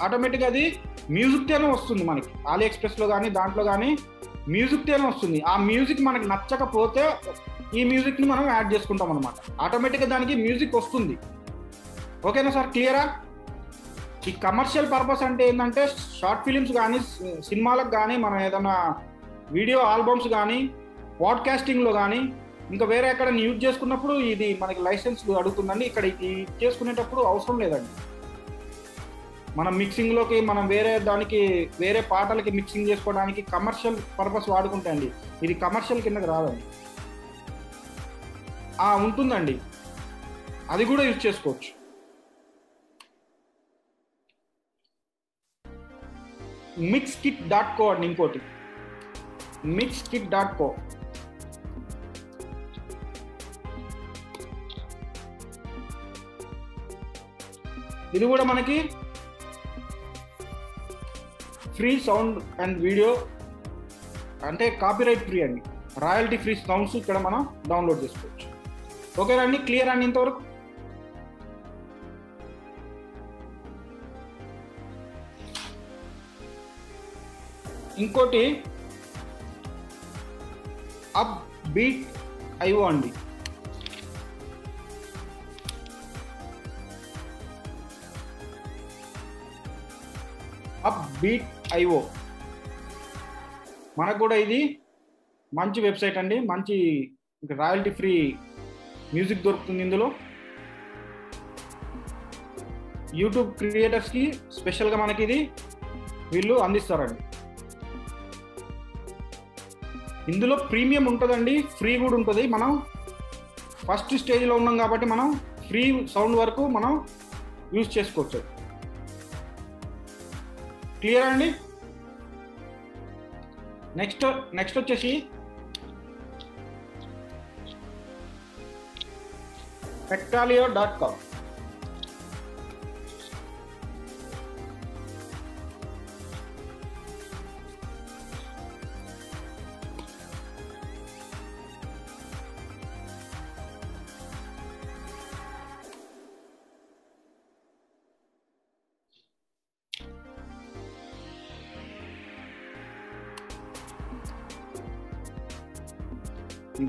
ఆటోమేటిక్గా అది మ్యూజిక్తోనే వస్తుంది మనకి. ఆలీ ఎక్స్ప్రెస్లో కానీ దాంట్లో కానీ మ్యూజిక్తోనే వస్తుంది. ఆ మ్యూజిక్ మనకి నచ్చకపోతే ఈ మ్యూజిక్ని మనం యాడ్ చేసుకుంటాం అనమాట ఆటోమేటిక్గా దానికి మ్యూజిక్ వస్తుంది. ఓకేనా సార్? క్లియరా ఈ కమర్షియల్ పర్పస్ అంటే ఏంటంటే షార్ట్ ఫిలిమ్స్ కానీ సినిమాలకు కానీ మనం ఏదైనా వీడియో ఆల్బమ్స్ కానీ పాడ్కాస్టింగ్లో కానీ ఇంకా వేరే ఎక్కడ యూజ్ చేసుకున్నప్పుడు ఇది మనకి లైసెన్స్ అడుగుతుందండి. ఇక్కడ ఇది చేసుకునేటప్పుడు అవసరం లేదండి. మనం మిక్సింగ్లోకి మనం వేరే దానికి వేరే పాటలకి మిక్సింగ్ చేసుకోవడానికి కమర్షియల్ పర్పస్ వాడుకుంటా అండి ఇది కమర్షియల్ కిందకి రాదండి. ఉంటుందండి. అది కూడా యూజ్ చేసుకోవచ్చు. మిక్స్ కిట్ డాట్ కో అండి ఇంకోటి. మిక్స్ కిట్ డాట్ కో ఇది కూడా మనకి ఫ్రీ సౌండ్ అండ్ వీడియో అంటే కాపీరైట్ ఫ్రీ అండి. రాయల్టీ ఫ్రీ సౌండ్స్ ఇక్కడ మనం డౌన్లోడ్ చేసుకోవచ్చు. ఓకేనా అండి క్లియర్ అండి ఇంతవరకు? ఇంకోటి అప్ బీట్ ఐఓ అండి. Upbeat IO. మనకు కూడా ఇది మంచి వెబ్సైట్ అండి. మంచి రాయల్టీ ఫ్రీ మ్యూజిక్ దొరుకుతుంది ఇందులో. యూట్యూబ్ క్రియేటర్స్కి స్పెషల్గా మనకి ఇది వీళ్ళు అందిస్తారండి. ఇందులో ప్రీమియం ఉంటుందండి. ఫ్రీ కూడా ఉంటుంది. మనం ఫస్ట్ స్టేజ్లో ఉన్నాం కాబట్టి మనం ఫ్రీ సౌండ్ వరకు మనం యూజ్ చేసుకోవచ్చు. క్లియర్ అండి? నెక్స్ట్ నెక్స్ట్ వచ్చేసి పెక్టాలియో డాట్ కామ్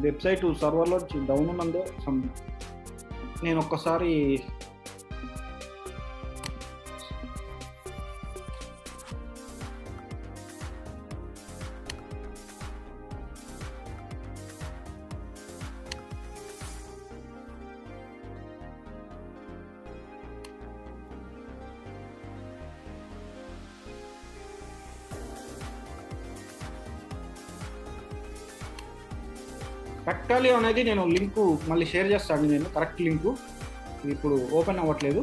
వెబ్సైట్ సర్వర్లో డౌన్ ఉన్నందో సమ్ నేను ఒక్కసారి పెక్టాలియో అనేది నేను లింక్ మళ్ళీ షేర్ చేస్తాను నేను కరెక్ట్ లింకు ఇప్పుడు ఓపెన్ అవ్వట్లేదు.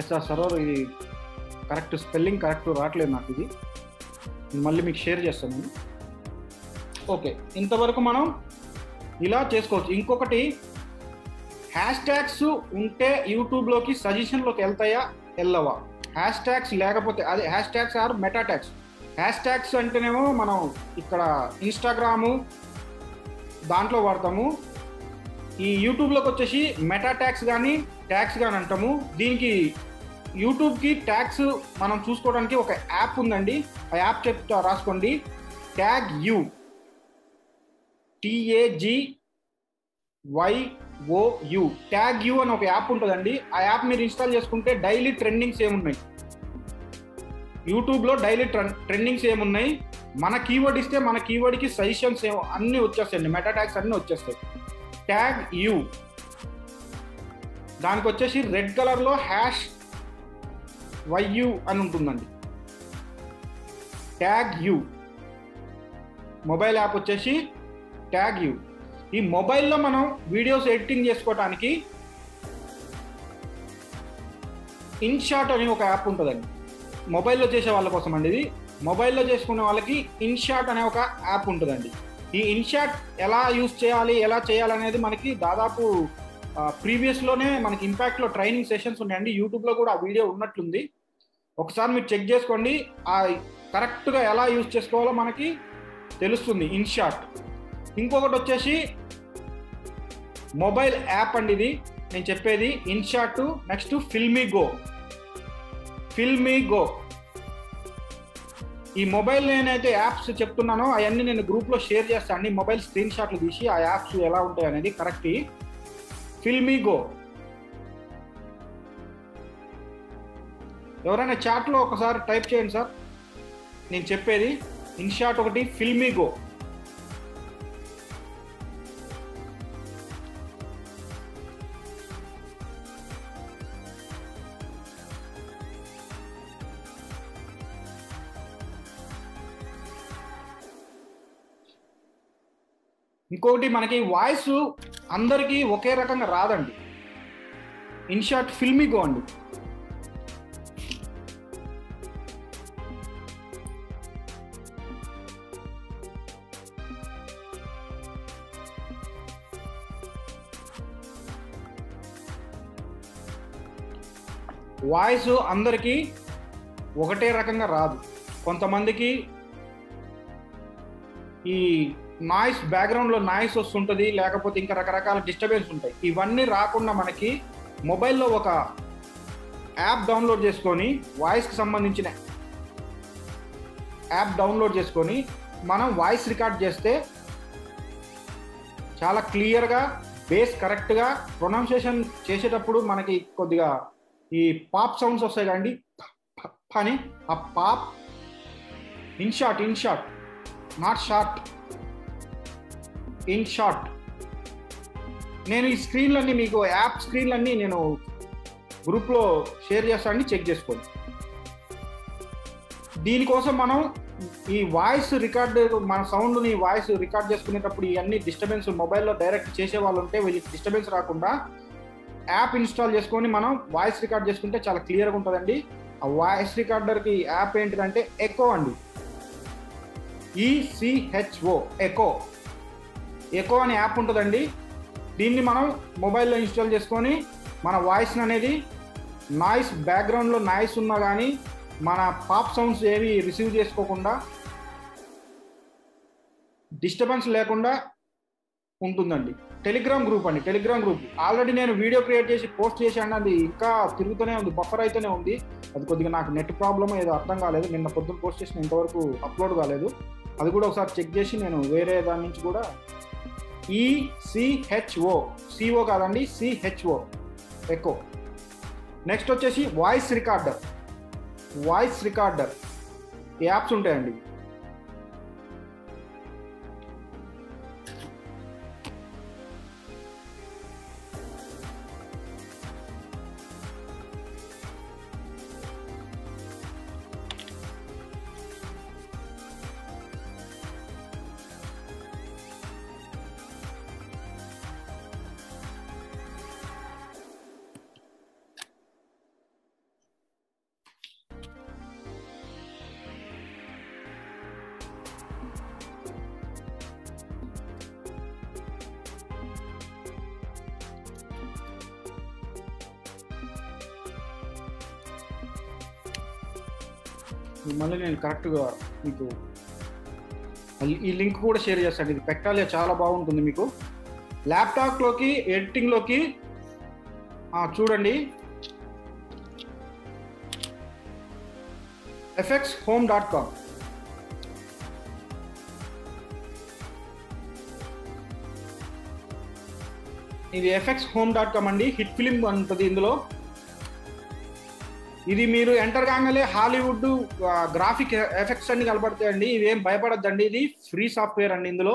ఎస్ సార్ సర్వర్ ఇది కరెక్ట్ స్పెల్లింగ్ కరెక్ట్ రావట్లేదు నాకు ఇది. మళ్ళీ మీకు షేర్ చేస్తాను నేను. ఓకే ఇంతవరకు మనం ఇలా చేసుకోవచ్చు. ఇంకొకటి హ్యాష్ ట్యాగ్స్ ఉంటే యూట్యూబ్లోకి సజెషన్లోకి వెళ్తాయా? వెళ్ళవా? హ్యాష్ ట్యాగ్స్ లేకపోతే అదే hashtags or meta tags hashtags అంటేనేమో మనం ఇక్కడ ఇన్స్టాగ్రాము దాంట్లో వాడతాము. ఈ యూట్యూబ్లోకి వచ్చేసి మెటా ట్యాగ్స్ కానీ ట్యాగ్స్ కానీ అంటాము. దీనికి యూట్యూబ్కి ట్యాగ్స్ మనం చూసుకోవడానికి ఒక యాప్ ఉందండి. ఆ యాప్ చెప్తా రాసుకోండి. Tag you. T A G Y O U tag you అని ఒక యాప్ ఉంటుందండి. ఆ యాప్ మీరు ఇన్స్టాల్ చేసుకుంటే డైలీ ట్రెండింగ్స్ ఏమున్నాయి? యూట్యూబ్లో డైలీ ట్రెండింగ్స్ ఏమున్నాయి? మన కీవర్డ్ ఇస్తే మన కీవర్డ్కి సజెషన్స్ ఏమో అన్నీ వచ్చేస్తాయండి. మెటా ట్యాగ్స్ అన్నీ వచ్చేస్తాయి. Tag you. దానికి వచ్చేసి రెడ్ కలర్లో హ్యాష్ వైయు అని ఉంటుందండి. ట్యాగ్ యూ మొబైల్ యాప్ వచ్చేసి ట్యాగ్ యూ ఈ మొబైల్లో మనం వీడియోస్ ఎడిటింగ్ చేసుకోవడానికి ఇన్షాట్ అని ఒక యాప్ ఉంటుందండి. మొబైల్లో చేసే వాళ్ళ కోసం అండి ఇది మొబైల్లో చేసుకునే వాళ్ళకి ఇన్షాట్ అనే ఒక యాప్ ఉంటుందండి. ఈ ఇన్షాట్ ఎలా యూస్ చేయాలి ఎలా చేయాలనేది మనకి దాదాపు ప్రీవియస్లోనే మనకి ఇంపాక్ట్లో ట్రైనింగ్ సెషన్స్ ఉన్నాయండి. యూట్యూబ్లో కూడా ఆ వీడియో ఉన్నట్లుంది. ఒకసారి మీరు చెక్ చేసుకోండి. ఆ కరెక్ట్గా ఎలా యూజ్ చేసుకోవాలో మనకి తెలుస్తుంది ఇన్షాట్ ఇంకొకటి వచ్చేసి మొబైల్ యాప్ అండి ఇది. నేను చెప్పేది InShot next filmy go filmy go ఈ మొబైల్ నేనైతే యాప్స్ చెప్తున్నానో అవన్నీ నేను గ్రూప్లో షేర్ చేస్తాను అండి. మొబైల్ స్క్రీన్ షాట్లు తీసి ఆ యాప్స్ ఎలా ఉంటాయి అనేది కరెక్ట్ ఫిల్మీగో. ఎవరైనా చాట్లో ఒకసారి టైప్ చేయండి సార్. నేను చెప్పేది ఇన్షాట్ ఒకటి ఫిల్మీగో. ఇంకొకటి మనకి వాయిస్ అందరికీ ఒకే రకంగా రాదండి. ఇన్షాట్ ఫిల్మీగో అండి. వాయిస్ అందరికీ ఒకటే రకంగా రాదు. కొంతమందికి ఈ నాయిస్ బ్యాక్గ్రౌండ్లో నాయిస్ వస్తుంటుంది లేకపోతే ఇంకా రకరకాల డిస్టర్బెన్స్ ఉంటాయి. ఇవన్నీ రాకుండా మనకి మొబైల్లో ఒక యాప్ డౌన్లోడ్ చేసుకొని వాయిస్కి సంబంధించిన యాప్ డౌన్లోడ్ చేసుకొని మనం వాయిస్ రికార్డ్ చేస్తే చాలా క్లియర్గా బేస్ కరెక్ట్గా ప్రొనౌన్సియేషన్ చేసేటప్పుడు మనకి కొద్దిగా ఈ పాప్ సౌండ్స్ వస్తాయి కదండి. అని ఆ pop InShot InShot not short InShot. నేను ఈ స్క్రీన్లన్నీ మీకు యాప్ స్క్రీన్లన్నీ నేను గ్రూప్లో షేర్ చేస్తానని చెక్ చేసుకోండి. దీనికోసం మనం ఈ వాయిస్ రికార్డ్ మన సౌండ్ని వాయిస్ రికార్డ్ చేసుకునేటప్పుడు ఇవన్నీ డిస్టర్బెన్స్ మొబైల్లో డైరెక్ట్ చేసే వాళ్ళు ఉంటే వీళ్ళకి డిస్టర్బెన్స్ రాకుండా యాప్ ఇన్స్టాల్ చేసుకొని మనం వాయిస్ రికార్డ్ చేసుకుంటే చాలా క్లియర్గా ఉంటుందండి. ఆ వాయిస్ రికార్డర్కి యాప్ ఏంటిదంటే ఎకో అండి. E C H O echo. Echo అనే యాప్ ఉంటుందండి. దీన్ని మనం మొబైల్లో ఇన్స్టాల్ చేసుకొని మన వాయిస్ అనేది నాయిస్ బ్యాక్గ్రౌండ్లో నాయిస్ ఉన్నా కానీ మన పాప్ సౌండ్స్ ఏవి రిసీవ్ చేసుకోకుండా డిస్టర్బెన్స్ లేకుండా ఉంటుందండి. టెలిగ్రామ్ గ్రూప్ అండి. టెలిగ్రామ్ గ్రూప్ ఆల్రెడీ నేను వీడియో క్రియేట్ చేసి పోస్ట్ చేశాను. అది ఇంకా తిరుగుతూనే ఉంది. బఫర్ అయితేనే ఉంది. అది కొద్దిగా నాకు నెట్ ప్రాబ్లమ్ ఏదో అర్థం కాలేదు. నిన్న పొద్దున్న పోస్ట్ చేసిన ఇంతవరకు అప్లోడ్ కాలేదు. అది కూడా ఒకసారి చెక్ చేసి నేను వేరే దాని నుంచి కూడా E C H O C O కాదండి C H O echo next వచ్చేసి voice recorder voice recorder apps ఉంటాయండి. కరెక్ట్గా మీకు ఈ- లింక్ కూడా షేర్ చేస్తాను. ఇది పెట్టాలి చాలా బాగుంటుంది మీకు. ల్యాప్టాప్లోకి ఎడిటింగ్లోకి చూడండి. Effects home dot com. ఇది ఎఫెక్ట్స్ హోమ్ డాట్ కామ్ అండి. హిట్ ఫిలిం ఉంటుంది ఇందులో. ఇది మీరు ఎంటర్ కాగానే హాలీవుడ్ గ్రాఫిక్ ఎఫెక్ట్స్ అన్ని కనబడతాయండి. ఇవేం భయపడద్దండి. ఇది ఫ్రీ సాఫ్ట్వేర్ అండి ఇందులో.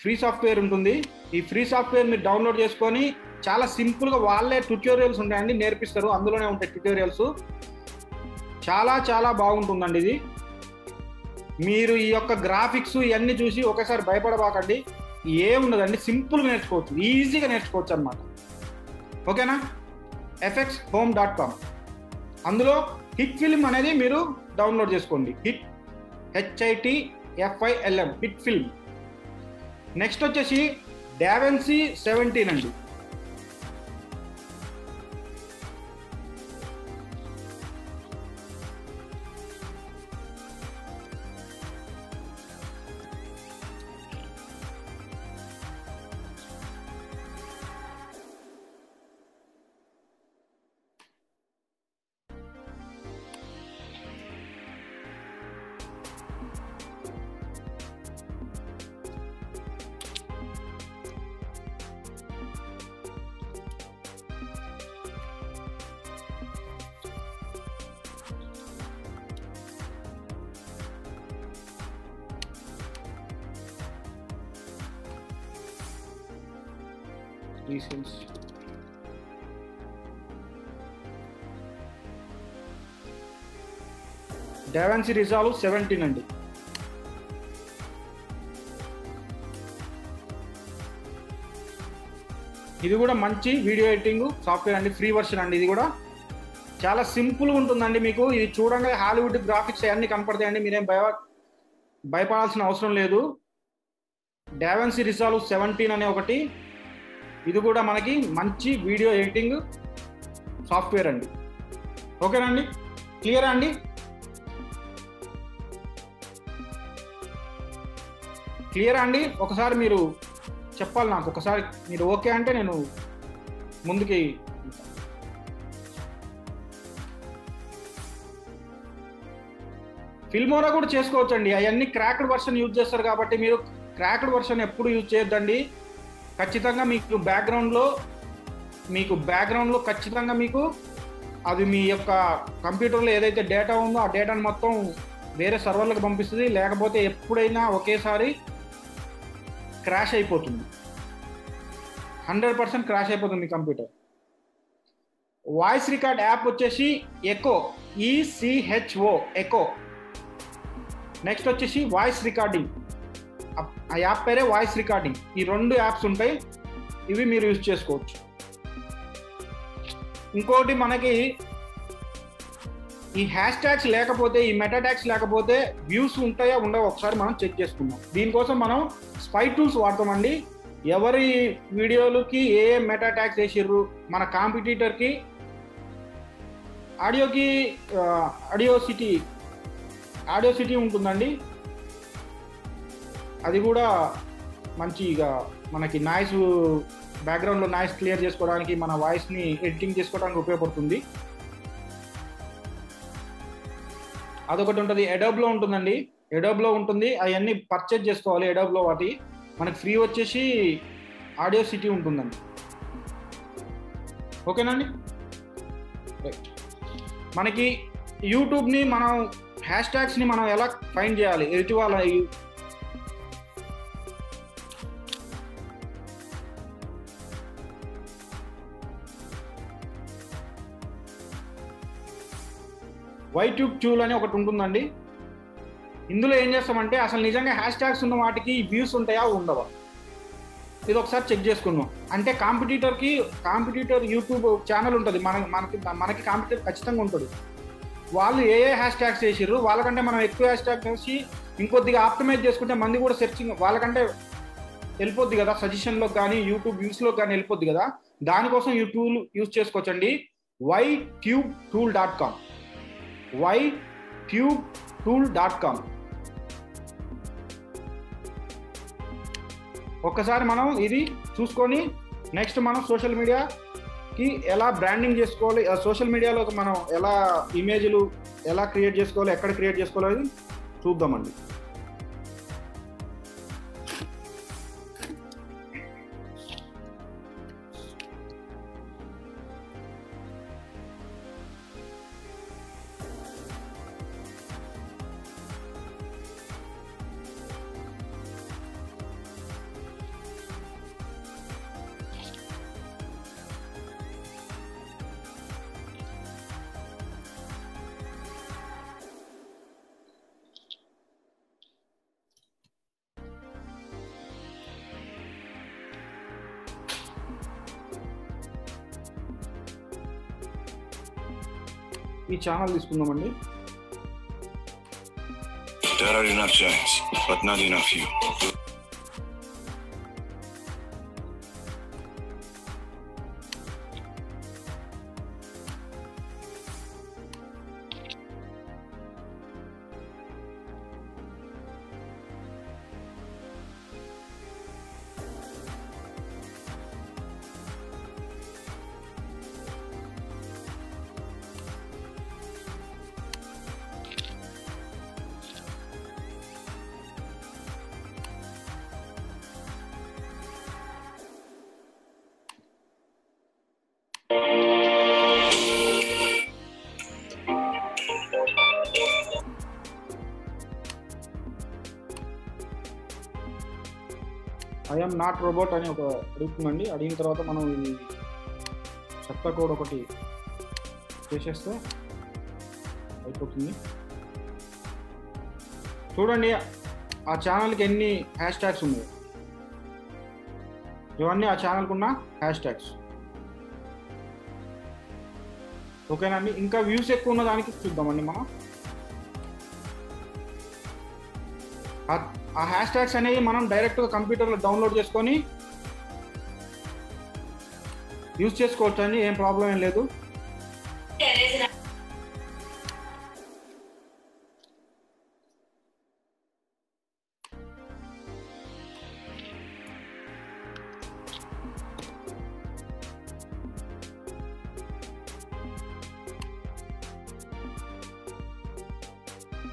ఫ్రీ సాఫ్ట్వేర్ ఉంటుంది. ఈ ఫ్రీ సాఫ్ట్వేర్ మీరు డౌన్లోడ్ చేసుకొని చాలా సింపుల్గా వాళ్ళే ట్యూటోరియల్స్ ఉంటాయండి నేర్పిస్తారు. అందులోనే ఉంటాయి ట్యూటోరియల్స్ చాలా చాలా బాగుంటుందండి ఇది. మీరు ఈ యొక్క గ్రాఫిక్స్ ఇవన్నీ చూసి ఒకసారి భయపడబాకండి. ఏముండదండి సింపుల్గా నేర్చుకోవచ్చు. ఈజీగా నేర్చుకోవచ్చు అనమాట ఓకేనా? ఎఫెక్ట్స్ హోమ్ డాట్ కామ్ అందులో హిట్ ఫిల్మ్ అనేది మీరు డౌన్లోడ్ చేసుకోండి. Hit H I T F I L M hit film next వచ్చేసి డావెన్సీ సెవెంటీన్ అండి. కరెన్సీ రిజాల్వ్ సెవెంటీన్ అండి. ఇది కూడా మంచి వీడియో ఎడిటింగ్ సాఫ్ట్వేర్ అండి ఫ్రీ వర్షన్ అండి ఇది కూడా. చాలా సింపుల్గా ఉంటుందండి మీకు. ఇది చూడంగా హాలీవుడ్ గ్రాఫిక్స్ అవన్నీ కనపడతాయండి. మీరేం భయ భయపడాల్సిన అవసరం లేదు. డావెన్సీ రిజాల్వ్ సెవెంటీన్ అనే ఒకటి. ఇది కూడా మనకి మంచి వీడియో ఎడిటింగ్ సాఫ్ట్వేర్ అండి. ఓకేనండి క్లియరా అండి? క్లియర్ అండి? ఒకసారి మీరు చెప్పాలి నాకు. ఒకసారి మీరు ఓకే అంటే నేను ముందుకి ఫిల్మోరా కూడా చేసుకోవచ్చండి. అవన్నీ క్రాక్డ్ వర్షన్ యూజ్ చేస్తారు కాబట్టి మీరు క్రాక్డ్ వర్షన్ ఎప్పుడు యూజ్ చేయొద్దండి. ఖచ్చితంగా మీకు బ్యాక్గ్రౌండ్లో మీకు బ్యాక్గ్రౌండ్లో ఖచ్చితంగా మీకు అది మీ యొక్క కంప్యూటర్లో ఏదైతే డేటా ఉందో ఆ డేటాను మొత్తం వేరే సర్వర్లకు పంపిస్తుంది. లేకపోతే ఎప్పుడైనా ఒకేసారి క్రాష్ అయిపోతుంది. హండ్రెడ్ పర్సెంట్ క్రాష్ అయిపోతుంది కంప్యూటర్. వాయిస్ రికార్డ్ యాప్ వచ్చేసి echo E C H O echo. Next వచ్చేసి వాయిస్ రికార్డింగ్. ఆ యాప్ పేరే వాయిస్ రికార్డింగ్. ఈ రెండు యాప్స్ ఉంటాయి ఇవి మీరు యూజ్ చేసుకోవచ్చు. ఇంకోటి మనకి ఈ హ్యాష్ ట్యాగ్స్ లేకపోతే ఈ మెటా ట్యాగ్స్ లేకపోతే వ్యూస్ ఉంటాయా ఉండవో? ఒకసారి మనం చెక్ చేసుకుందాం. దీనికోసం మనం స్పై టూల్స్ వాడతామండి. ఎవరి వీడియోలకి ఏ ఏ మెటా ట్యాగ్స్ వేసిర్రు? మన కాంపిటీటర్కి ఆడియోకి ఆడియో సిటీ ఆడియో సిటీ ఉంటుందండి. అది కూడా మంచిగా మనకి నాయిస్ బ్యాక్గ్రౌండ్లో నాయిస్ క్లియర్ చేసుకోవడానికి మన వాయిస్ని ఎడిటింగ్ చేసుకోవడానికి ఉపయోగపడుతుంది. అదొకటి ఉంటుంది. ఎడోబ్లో ఉంటుందండి. ఎడోబ్లో ఉంటుంది. అవన్నీ పర్చేజ్ చేసుకోవాలి ఎడోబ్లో వాటి. మనకి ఫ్రీ వచ్చేసి ఆడియో సిటీ ఉంటుందండి. ఓకేనండి రైట్ మనకి యూట్యూబ్ని మనం హ్యాష్ ట్యాగ్స్ని మనం ఎలా ఫైండ్ చేయాలి? ఎదుటి వాళ్ళ వైట్యూబ్ ట్యూల్ అని ఒకటి ఉంటుందండి. ఇందులో ఏం చేస్తామంటే అసలు నిజంగా హ్యాష్ ట్యాగ్స్ ఉన్న వాటికి వ్యూస్ ఉంటాయా ఉండవా? ఇది ఒకసారి చెక్ చేసుకుందాం. అంటే కాంపిటీటర్కి కాంపిటీటర్ యూట్యూబ్ ఛానల్ ఉంటుంది. మన మనకి మనకి కాంపిటీటర్ ఖచ్చితంగా ఉంటుంది. వాళ్ళు ఏ ఏ హ్యాష్ ట్యాగ్స్ చేసిర్రు వాళ్ళకంటే మనం ఎక్కువ హ్యాష్ ట్యాగ్ చేసి ఇంకొద్దిగా ఆప్టిమైజ్ చేసుకుంటే మంది కూడా సెర్చింగ్ వాళ్ళకంటే వెళ్ళిపోద్ది కదా సజెషన్లో కానీ యూట్యూబ్ వ్యూస్లో కానీ వెళ్ళిపోద్ది కదా. దానికోసం ఈ టూల్ యూస్ చేసుకోవచ్చండి. YouTube tool dot com YouTube tool dot com ఒక్కసారి మనం ఇది చూసుకొని నెక్స్ట్ మనం సోషల్ మీడియాకి ఎలా బ్రాండింగ్ చేసుకోవాలి సోషల్ మీడియాలో మనం ఎలా ఇమేజ్లు ఎలా క్రియేట్ చేసుకోవాలి ఎక్కడ క్రియేట్ చేసుకోవాలి అది చూద్దామండి. ఈ ఛానల్ తీసుకుందామండి There are enough giants, but not enough you. Not robot అని ఒక అడుగుతుందండి అడిగిన తర్వాత మనం ఇది చెత్త కోడ్ ఒకటి చేసేస్తే అయిపోతుంది. చూడండి ఆ ఛానల్కి ఎన్ని హ్యాష్ ట్యాగ్స్ ఉన్నాయి? ఇవన్నీ ఆ ఛానల్కి ఉన్న హ్యాష్ ట్యాగ్స్ అండి? ఇంకా వ్యూస్ ఎక్కువ ఉన్న దానికి చూద్దామండి మనం. ఆ- హ్యాష్ ట్యాగ్స్ అనేవి మనం డైరెక్ట్గా కంప్యూటర్లో డౌన్లోడ్ చేసుకొని యూజ్ చేసుకోవచ్చు అండి ఏం ప్రాబ్లం ఏం లేదు.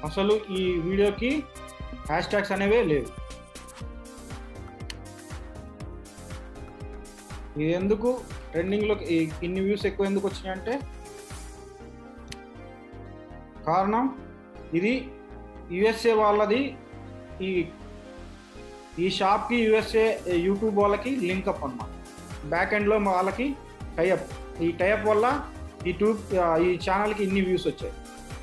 అసలు ఈ వీడియోకి హ్యాష్ ట్యాగ్స్ అనేవే లేవు. ఇది ఎందుకు ట్రెండింగ్లో ఇన్ని వ్యూస్ ఎక్కువ ఎందుకు వచ్చినాయంటే కారణం ఇది యుఎస్ఏ వాళ్ళది ఈ ఈ షాప్కి యుఎస్ఏ యూట్యూబ్ వాళ్ళకి లింకప్ అనమాట బ్యాక్ ఎండ్లో వాళ్ళకి టైఅప్ ఈ టైఅప్ వల్ల ఈ ట్యూబ్ ఈ ఛానల్కి ఇన్ని వ్యూస్ వచ్చాయి.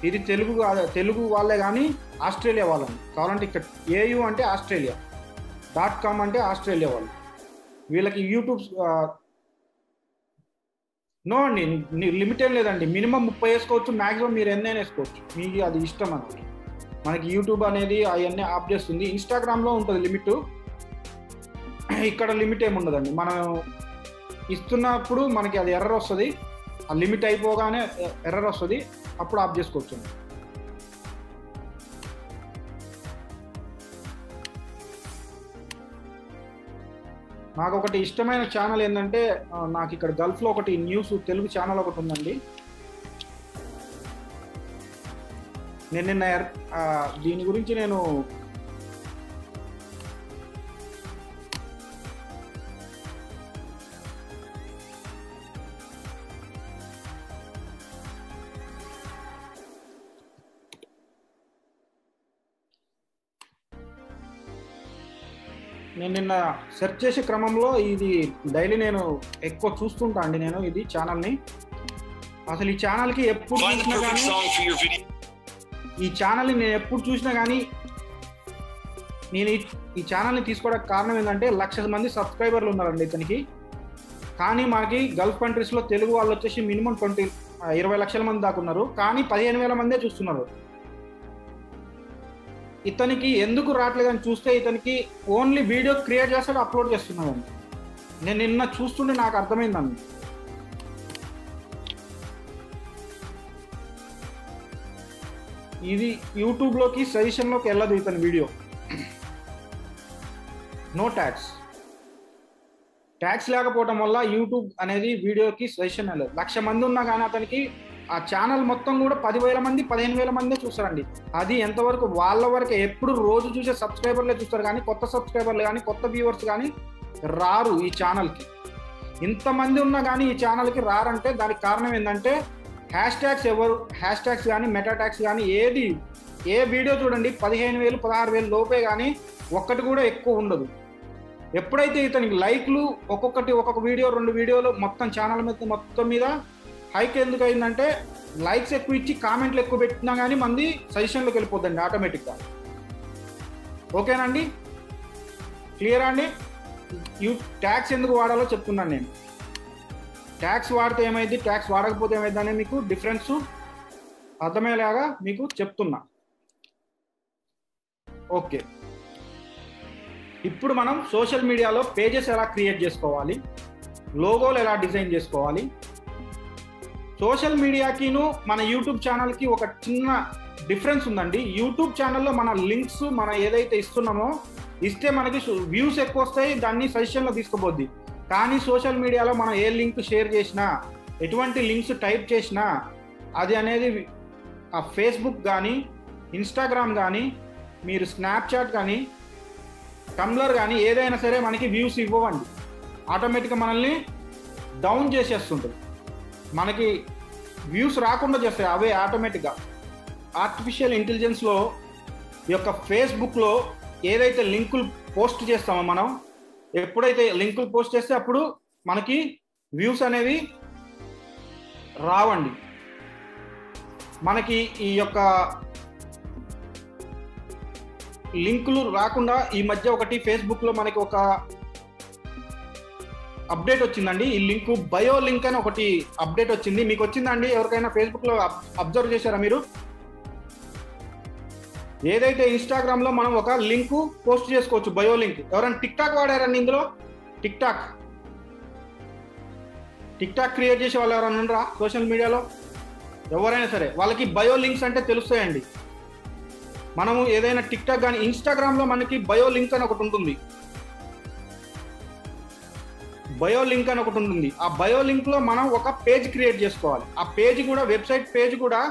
ఇది తెలుగు తెలుగు వాళ్ళే కానీ ఆస్ట్రేలియా వాళ్ళని. కావాలంటే ఇక్కడ ఏయు అంటే ఆస్ట్రేలియా. డాట్ కామ్ అంటే ఆస్ట్రేలియా వాళ్ళు. వీళ్ళకి యూట్యూబ్ నో అండి లిమిట్ ఏం లేదండి. మినిమం ముప్పై వేసుకోవచ్చు మ్యాక్సిమం మీరు ఎన్నైనా వేసుకోవచ్చు. మీకు అది ఇష్టం అన్నమాట. మనకి యూట్యూబ్ అనేది అవన్నీ ఆప్ చేస్తుంది. ఇన్స్టాగ్రామ్లో ఉంటుంది లిమిట్. ఇక్కడ లిమిట్ ఏమి ఉండదండి. మనం ఇస్తున్నప్పుడు మనకి అది ఎర్రర్ వస్తుంది. ఆ లిమిట్ అయిపోగానే ఎర్రర్ వస్తుంది. అప్పుడు ఆఫ్ చేసుకోవచ్చు నాకు ఒకటి ఇష్టమైన ఛానల్ ఏంటంటే నాకు ఇక్కడ గల్ఫ్లో ఒకటి న్యూస్ తెలుగు ఛానల్ ఒకటి ఉందండి. నేను నిన్న ఎర్- దీని గురించి నేను నిన్న సెర్చ్ చేసే క్రమంలో ఇది డైలీ నేను ఎక్కువ చూస్తుంటా అండి నేను ఇది ఛానల్ని. అసలు ఈ ఛానల్కి ఎప్పుడు Find the చూసినా కానీ. ఈ ఛానల్ని నేను ఎప్పుడు చూసినా కానీ నేను ఈ- ఈ ఛానల్ని తీసుకోవడానికి కారణం ఏంటంటే లక్ష మంది సబ్స్క్రైబర్లు ఉన్నారండి ఇతనికి. కానీ మనకి గల్ఫ్ కంట్రీస్లో తెలుగు వాళ్ళు వచ్చేసి మినిమం ట్వంటీ ఇరవై లక్షల మంది దాకా ఉన్నారు. కానీ పదిహేను వేల మందే చూస్తున్నారు. ఇతనికి ఎందుకు రావట్లేదని చూస్తే ఇతనికి ఓన్లీ వీడియో క్రియేట్ చేస్తాడు అప్లోడ్ చేస్తున్నాడు నేను నిన్న చూస్తుంటే నాకు అర్థమైందండి. ఇది యూట్యూబ్లోకి సజెషన్లోకి వెళ్ళదు ఇతని వీడియో నో ట్యాక్స్ ట్యాక్స్ లేకపోవడం వల్ల యూట్యూబ్ అనేది వీడియోకి సజెషన్ వెళ్ళదు లక్ష మంది ఉన్నా కానీ అతనికి ఆ ఛానల్ మొత్తం కూడా పదివేల మంది పదిహేను వేల మందే చూస్తారండి. అది ఎంతవరకు వాళ్ళ వరకు ఎప్పుడు రోజు చూసే సబ్స్క్రైబర్లే చూస్తారు కానీ కొత్త సబ్స్క్రైబర్లు కానీ కొత్త వ్యూవర్స్ కానీ రారు ఈ ఛానల్కి. ఇంతమంది ఉన్నా కానీ ఈ ఛానల్కి రారంటే దానికి కారణం ఏంటంటే హ్యాష్ ట్యాగ్స్ ఎవరు హ్యాష్ ట్యాగ్స్ కానీ మెటా ట్యాగ్స్ కానీ ఏది ఏ వీడియో చూడండి పదిహేను వేలు పదహారు వేలు లోపే కానీ ఒక్కటి కూడా ఎక్కువ ఉండదు. ఎప్పుడైతే ఇతనికి లైక్లు ఒక్కొక్కటి ఒక్కొక్క వీడియో రెండు వీడియోలు మొత్తం ఛానల్ మీద మొత్తం మీద హైక్ ఎందుకు అయిందంటే లైక్స్ ఎక్కువ ఇచ్చి కామెంట్లు ఎక్కువ పెట్టినా కానీ మంది సజెషన్లోకి వెళ్ళిపోద్దండి ఆటోమేటిక్గా ఓకేనండి? క్లియర్ అండి? యూ ట్యాక్స్ ఎందుకు వాడాలో చెప్తున్నాను నేను. ట్యాక్స్ వాడితే ఏమైంది? ట్యాక్స్ వాడకపోతే ఏమైంది అనేది మీకు డిఫరెన్స్ అర్థమయ్యేలాగా మీకు చెప్తున్నా. ఓకే. ఇప్పుడు మనం సోషల్ మీడియాలో పేజెస్ ఎలా క్రియేట్ చేసుకోవాలి? లోగోలు ఎలా డిజైన్ చేసుకోవాలి? సోషల్ మీడియాకిను మన యూట్యూబ్ ఛానల్కి ఒక చిన్న డిఫరెన్స్ ఉందండి. యూట్యూబ్ ఛానల్లో మన లింక్స్ మనం ఏదైతే ఇస్తున్నామో ఇస్తే మనకి వ్యూస్ ఎక్కువ వస్తాయి దాన్ని సజెషన్లో తీసుకుపోద్ది కానీ సోషల్ మీడియాలో మనం ఏ లింక్ షేర్ చేసినా ఎటువంటి లింక్స్ టైప్ చేసినా అది అనేది ఆ ఫేస్బుక్ కానీ ఇన్స్టాగ్రామ్ కానీ మీరు స్నాప్చాట్ కానీ టమ్లర్ కానీ ఏదైనా సరే మనకి వ్యూస్ ఇవ్వవండి. ఆటోమేటిక్గా మనల్ని డౌన్ చేసేస్తుంటుంది మనకి వ్యూస్ రాకుండా చేస్తాయి అవే ఆటోమేటిక్గా ఆర్టిఫిషియల్ ఇంటెలిజెన్స్లో ఈ యొక్క ఫేస్బుక్లో ఏదైతే లింకులు పోస్ట్ చేస్తామో మనం ఎప్పుడైతే లింకులు పోస్ట్ చేస్తే అప్పుడు మనకి వ్యూస్ అనేవి రావండి. మనకి ఈ యొక్క లింకులు రాకుండా ఈ మధ్య ఒకటి ఫేస్బుక్లో మనకి ఒక అప్డేట్ వచ్చిందండి. ఈ లింక్ బయో లింక్ అని ఒకటి అప్డేట్ వచ్చింది. మీకు వచ్చిందండి? ఎవరికైనా ఫేస్బుక్లో అబ్జర్వ్ చేశారా మీరు? ఏదైతే ఇన్స్టాగ్రామ్లో మనం ఒక లింక్ పోస్ట్ చేసుకోవచ్చు బయో లింక్. ఎవరైనా టిక్ టాక్ వాడారండి ఇందులో? TikTok TikTok create చేసే వాళ్ళు ఎవరైనా ఉండరా సోషల్ మీడియాలో? ఎవరైనా సరే వాళ్ళకి బయో లింక్స్ అంటే తెలుస్తాయండి. మనము ఏదైనా టిక్ టాక్ కానీ ఇన్స్టాగ్రామ్లో మనకి బయో లింక్ అని ఒకటి ఉంటుంది. బయో లింక్ అని ఒకటి ఉంటుంది. ఆ బయో లింక్లో మనం ఒక పేజ్ క్రియేట్ చేసుకోవాలి. ఆ పేజ్ కూడా వెబ్సైట్ పేజ్ కూడా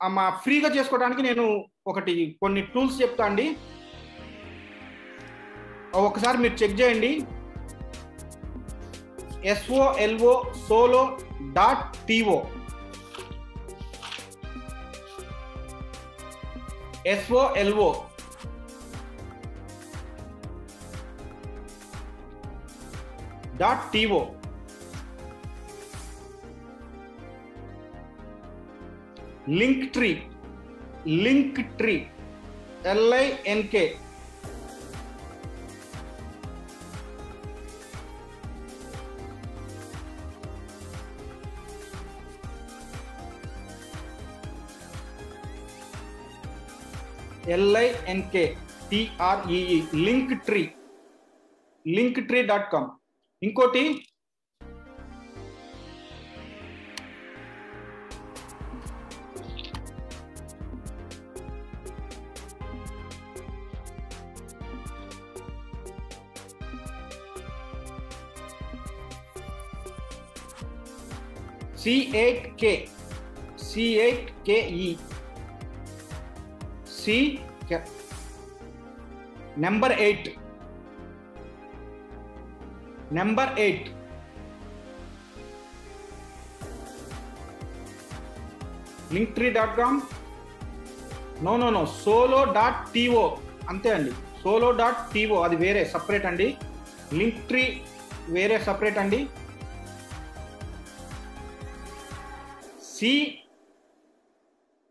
మా ఫ్రీగా చేసుకోవడానికి నేను ఒకటి కొన్ని టూల్స్ చెప్తా అండి. ఒకసారి మీరు చెక్ చేయండి. S O L O solo dot T O S O L O dot T O link tree link tree L I N K L I N K T R E E link tree link tree dot com ఇంకోటి C eight K ఇంకోటి C8K C8KE C number 8 number eight link tree dot com no no no solo dot T O అంతే అండి. Solo dot T O అది వేరే separate అండి. Link tree వేరే separate అండి. C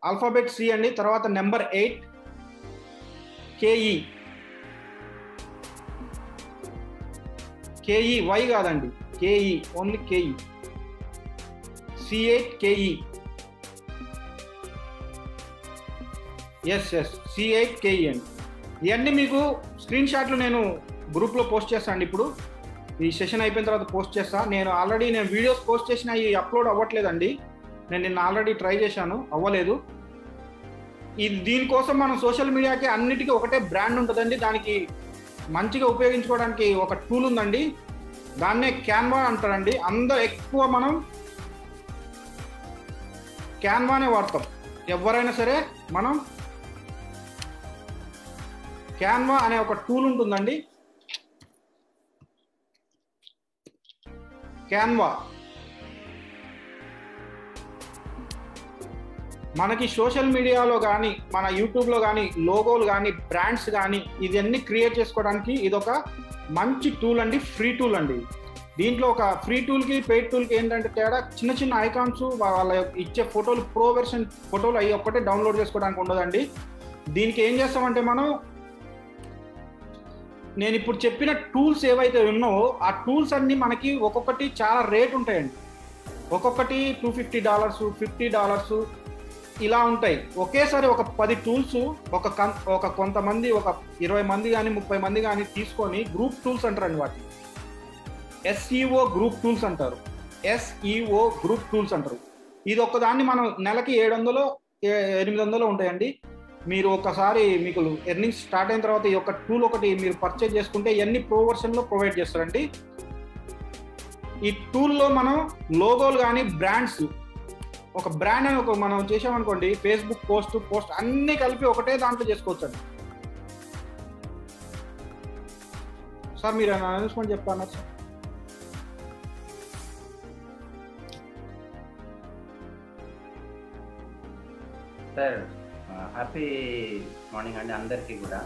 alphabet C అండి. తర్వాత number eight K E K E Y కాదండి. K E only K E C eight K E S S C eight K E అండి. ఇవన్నీ మీకు స్క్రీన్ షాట్లు నేను గ్రూప్లో పోస్ట్ చేస్తాను అండి ఇప్పుడు. ఈ సెషన్ అయిపోయిన తర్వాత పోస్ట్ చేస్తా. నేను ఆల్రెడీ నేను వీడియోస్ పోస్ట్ చేసిన ఈ అప్లోడ్ అవ్వట్లేదండి. నేను నిన్న ఆల్రెడీ ట్రై చేశాను. అవ్వలేదు. ఇది దీనికోసం మనం సోషల్ మీడియాకి అన్నిటికీ ఒకటే బ్రాండ్ ఉంటుందండి. దానికి మంచిగా ఉపయోగించుకోవడానికి ఒక టూల్ ఉందండి. దాన్నే క్యాన్వా అంటారండి. అందరు ఎక్కువ మనం క్యాన్వానే వాడతాం. ఎవరైనా సరే మనం క్యాన్వా అనే ఒక టూల్ ఉంటుందండి. క్యాన్వా మనకి సోషల్ మీడియాలో కానీ మన యూట్యూబ్లో కానీ లోగోలు కానీ బ్రాండ్స్ కానీ ఇవన్నీ క్రియేట్ చేసుకోవడానికి ఇదొక మంచి టూల్ అండి ఫ్రీ టూల్ అండి. దీంట్లో ఒక ఫ్రీ టూల్కి పెయిడ్ టూల్కి ఏంటంటే తేడా చిన్న చిన్న ఐకాన్స్ వాళ్ళ ఇచ్చే ఫోటోలు ప్రో వెర్షన్ ఫోటోలు అవి ఒక్కటే డౌన్లోడ్ చేసుకోవడానికి ఉండదండి. దీనికి ఏం చేస్తామంటే మనం నేను ఇప్పుడు చెప్పిన టూల్స్ ఏవైతే ఉన్నావో ఆ టూల్స్ అన్ని మనకి ఒక్కొక్కటి చాలా రేట్ ఉంటాయండి. ఒక్కొక్కటి two fifty dollars fifty dollars ఇలా ఉంటాయి. ఒకేసారి ఒక పది టూల్స్ ఒక ఒక కొంతమంది ఒక ఇరవై మంది కానీ ముప్పై మంది కానీ తీసుకొని గ్రూప్ టూల్స్ అంటారండి వాటిని. ఎస్ఈఓ గ్రూప్ టూల్స్ అంటారు. ఎస్ఈఓ గ్రూప్ టూల్స్ అంటారు. ఇది ఒక్కదాన్ని మనం నెలకి ఏడు వందలు ఎనిమిది వందలు ఉంటాయండి. మీరు ఒకసారి మీకు ఎర్నింగ్స్ స్టార్ట్ అయిన తర్వాత ఈ యొక్క టూల్ ఒకటి మీరు పర్చేజ్ చేసుకుంటే ఎన్ని ప్రో వర్షన్లో ప్రొవైడ్ చేస్తారండి? ఈ టూల్లో మనం లోగోలు కానీ బ్రాండ్స్ ఒక బ్రాండ్ అని ఒక మనం చేసామనుకోండి ఫేస్బుక్ పోస్ట్ పోస్ట్ అన్ని కలిపి ఒకటే దాంట్లో చేసుకోవచ్చు అండి సార్ మీరు అనౌన్స్మెంట్ చెప్పాను సార్? సార్ హ్యాపీ మార్నింగ్ అండి అందరికీ కూడా.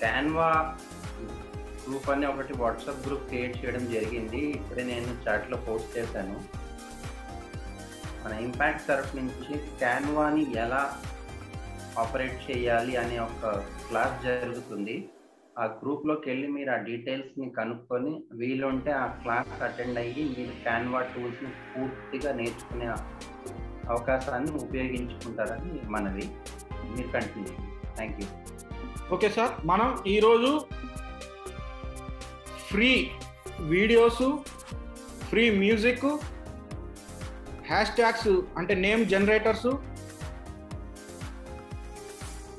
క్యాన్వా గ్రూప్ అని ఒకటి వాట్సాప్ గ్రూప్ క్రియేట్ చేయడం జరిగింది. ఇప్పుడే నేను చాట్లో పోస్ట్ చేశాను. మన ఇంపాక్ట్ తరఫు నుంచి క్యాన్వాని ఎలా ఆపరేట్ చేయాలి అనే ఒక క్లాస్ జరుగుతుంది. ఆ గ్రూప్లోకి వెళ్ళి మీరు ఆ డీటెయిల్స్ని కనుక్కొని వీలుంటే ఆ క్లాస్ అటెండ్ అయ్యి మీరు క్యాన్వా టూల్స్ని పూర్తిగా నేర్చుకునే అవకాశాన్ని ఉపయోగించుకుంటారని మనవి. మీరు continue thank you. Okay sir మనం ఈరోజు free videos free music hash tags అంటే నేమ్ జనరేటర్స్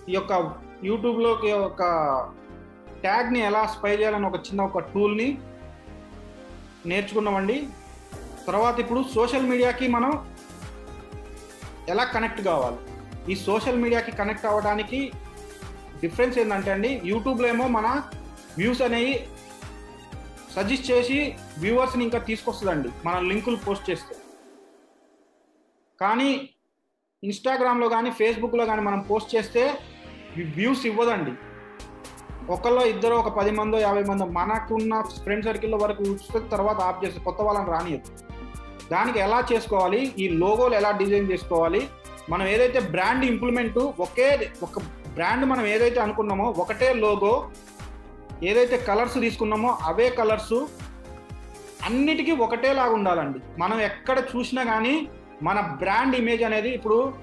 ఈ యొక్క యూట్యూబ్లోకి ఒక ట్యాగ్ని ఎలా స్పై చేయాలని ఒక చిన్న ఒక టూల్ని నేర్చుకున్నామండి. తర్వాత ఇప్పుడు సోషల్ మీడియాకి మనం ఎలా కనెక్ట్ కావాలి? ఈ సోషల్ మీడియాకి కనెక్ట్ అవ్వడానికి డిఫరెన్స్ ఏంటంటే అండి యూట్యూబ్లో ఏమో మన వ్యూస్ అనేవి సజెస్ట్ చేసి వ్యూవర్స్ని ఇంకా తీసుకొస్తుందండి. మన లింకులు పోస్ట్ చేస్తే. కానీ ఇన్స్టాగ్రామ్లో కానీ ఫేస్బుక్లో కానీ మనం పోస్ట్ చేస్తే వ్యూస్ ఇవ్వదండి. ఒకళ్ళో ఇద్దరు ఒక పది మందో యాభై మందో మనకున్న ఫ్రెండ్ సర్కిల్లో వరకు చూస్తే తర్వాత ఆప్ చేస్తే కొత్త వాళ్ళని రానియదు. దానికి ఎలా చేసుకోవాలి? ఈ లోగోలు ఎలా డిజైన్ చేసుకోవాలి? మనం ఏదైతే బ్రాండ్ ఇంప్లిమెంట్ ఒకే ఒక బ్రాండ్ మనం ఏదైతే అనుకున్నామో ఒకటే లోగో ఏదైతే కలర్స్ తీసుకున్నామో అవే కలర్స్ అన్నిటికీ ఒకటేలాగా ఉండాలండి. మనం ఎక్కడ చూసినా కానీ మన బ్రాండ్ ఇమేజ్ అనేది ఇప్పుడు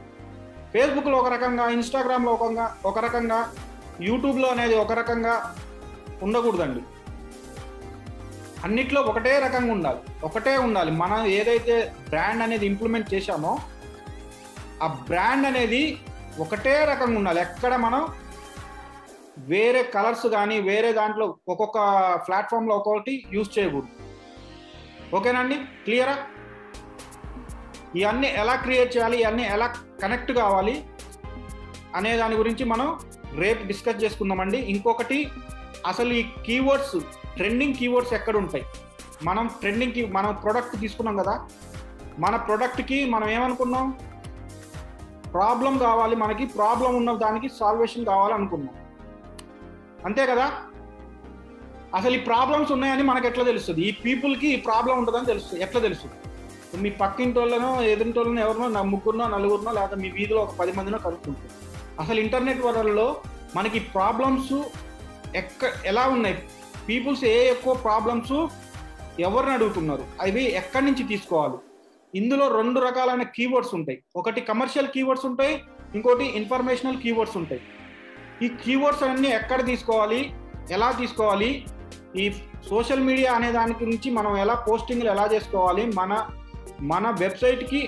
ఫేస్బుక్లో ఒక రకంగా ఇన్స్టాగ్రామ్లో ఒక ఒక రకంగా యూట్యూబ్లో అనేది ఒక రకంగా ఉండకూడదండి. అన్నిట్లో ఒకటే రకంగా ఉండాలి. ఒకటే ఉండాలి. మనం ఏదైతే బ్రాండ్ అనేది ఇంప్లిమెంట్ చేశామో ఆ బ్రాండ్ అనేది ఒకటే రకంగా ఉండాలి. ఎక్కడ మనం వేరే కలర్స్ కానీ వేరే దాంట్లో ఒక్కొక్క ప్లాట్ఫామ్లో ఒక్కొక్కటి యూజ్ చేయకూడదు. ఓకేనండి క్లియరా? ఇవన్నీ ఎలా క్రియేట్ చేయాలి ఇవన్నీ ఎలా కనెక్ట్ కావాలి అనే దాని గురించి మనం రేపు డిస్కస్ చేసుకుందామండి. ఇంకొకటి అసలు ఈ కీవర్డ్స్ ట్రెండింగ్ కీవర్డ్స్ ఎక్కడ ఉంటాయి మనం ట్రెండింగ్కి మనం ప్రోడక్ట్ తీసుకున్నాం కదా మన ప్రోడక్ట్కి మనం ఏమనుకున్నాం? ప్రాబ్లం కావాలి మనకి ప్రాబ్లం ఉన్న దానికి సాల్వేషన్ కావాలి అనుకున్నాం అంతే కదా? అసలు ఈ ప్రాబ్లమ్స్ ఉన్నాయని మనకు ఎట్లా తెలుస్తుంది? ఈ పీపుల్కి ఈ ప్రాబ్లం ఉంటుందని తెలుస్తుంది. ఎట్లా తెలుస్తుంది? మీ పక్కింటి వాళ్ళనో ఎదురింటి వాళ్ళనో ఎవరినో నా ముగ్గురునో నలుగురినో లేదా మీ వీధిలో ఒక పది మందినో కనుక్కుంటారు. అసలు ఇంటర్నెట్ వరల్డ్లో మనకి ప్రాబ్లమ్స్ ఎక్క ఎలా ఉన్నాయి? పీపుల్స్ ఏ ఎక్కువ ప్రాబ్లమ్స్ ఎవరిని అడుగుతున్నారు? అవి ఎక్కడి నుంచి తీసుకోవాలి? ఇందులో రెండు రకాలైన కీవర్డ్స్ ఉంటాయి. ఒకటి కమర్షియల్ కీవర్డ్స్ ఉంటాయి ఇంకోటి ఇన్ఫర్మేషనల్ కీవర్డ్స్ ఉంటాయి. ఈ కీవర్డ్స్ అన్నీ ఎక్కడ తీసుకోవాలి? ఎలా తీసుకోవాలి? ఈ సోషల్ మీడియా అనే దాని గురించి మనం ఎలా పోస్టింగ్లు ఎలా చేసుకోవాలి? మన మన వెబ్సైట్కి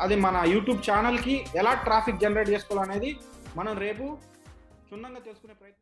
అది మన యూట్యూబ్ ఛానల్కి ఎలా ట్రాఫిక్ జనరేట్ చేసుకోవాలనేది మనం రేపు క్షుణ్ణంగా తెలుసుకునే ప్రయత్నం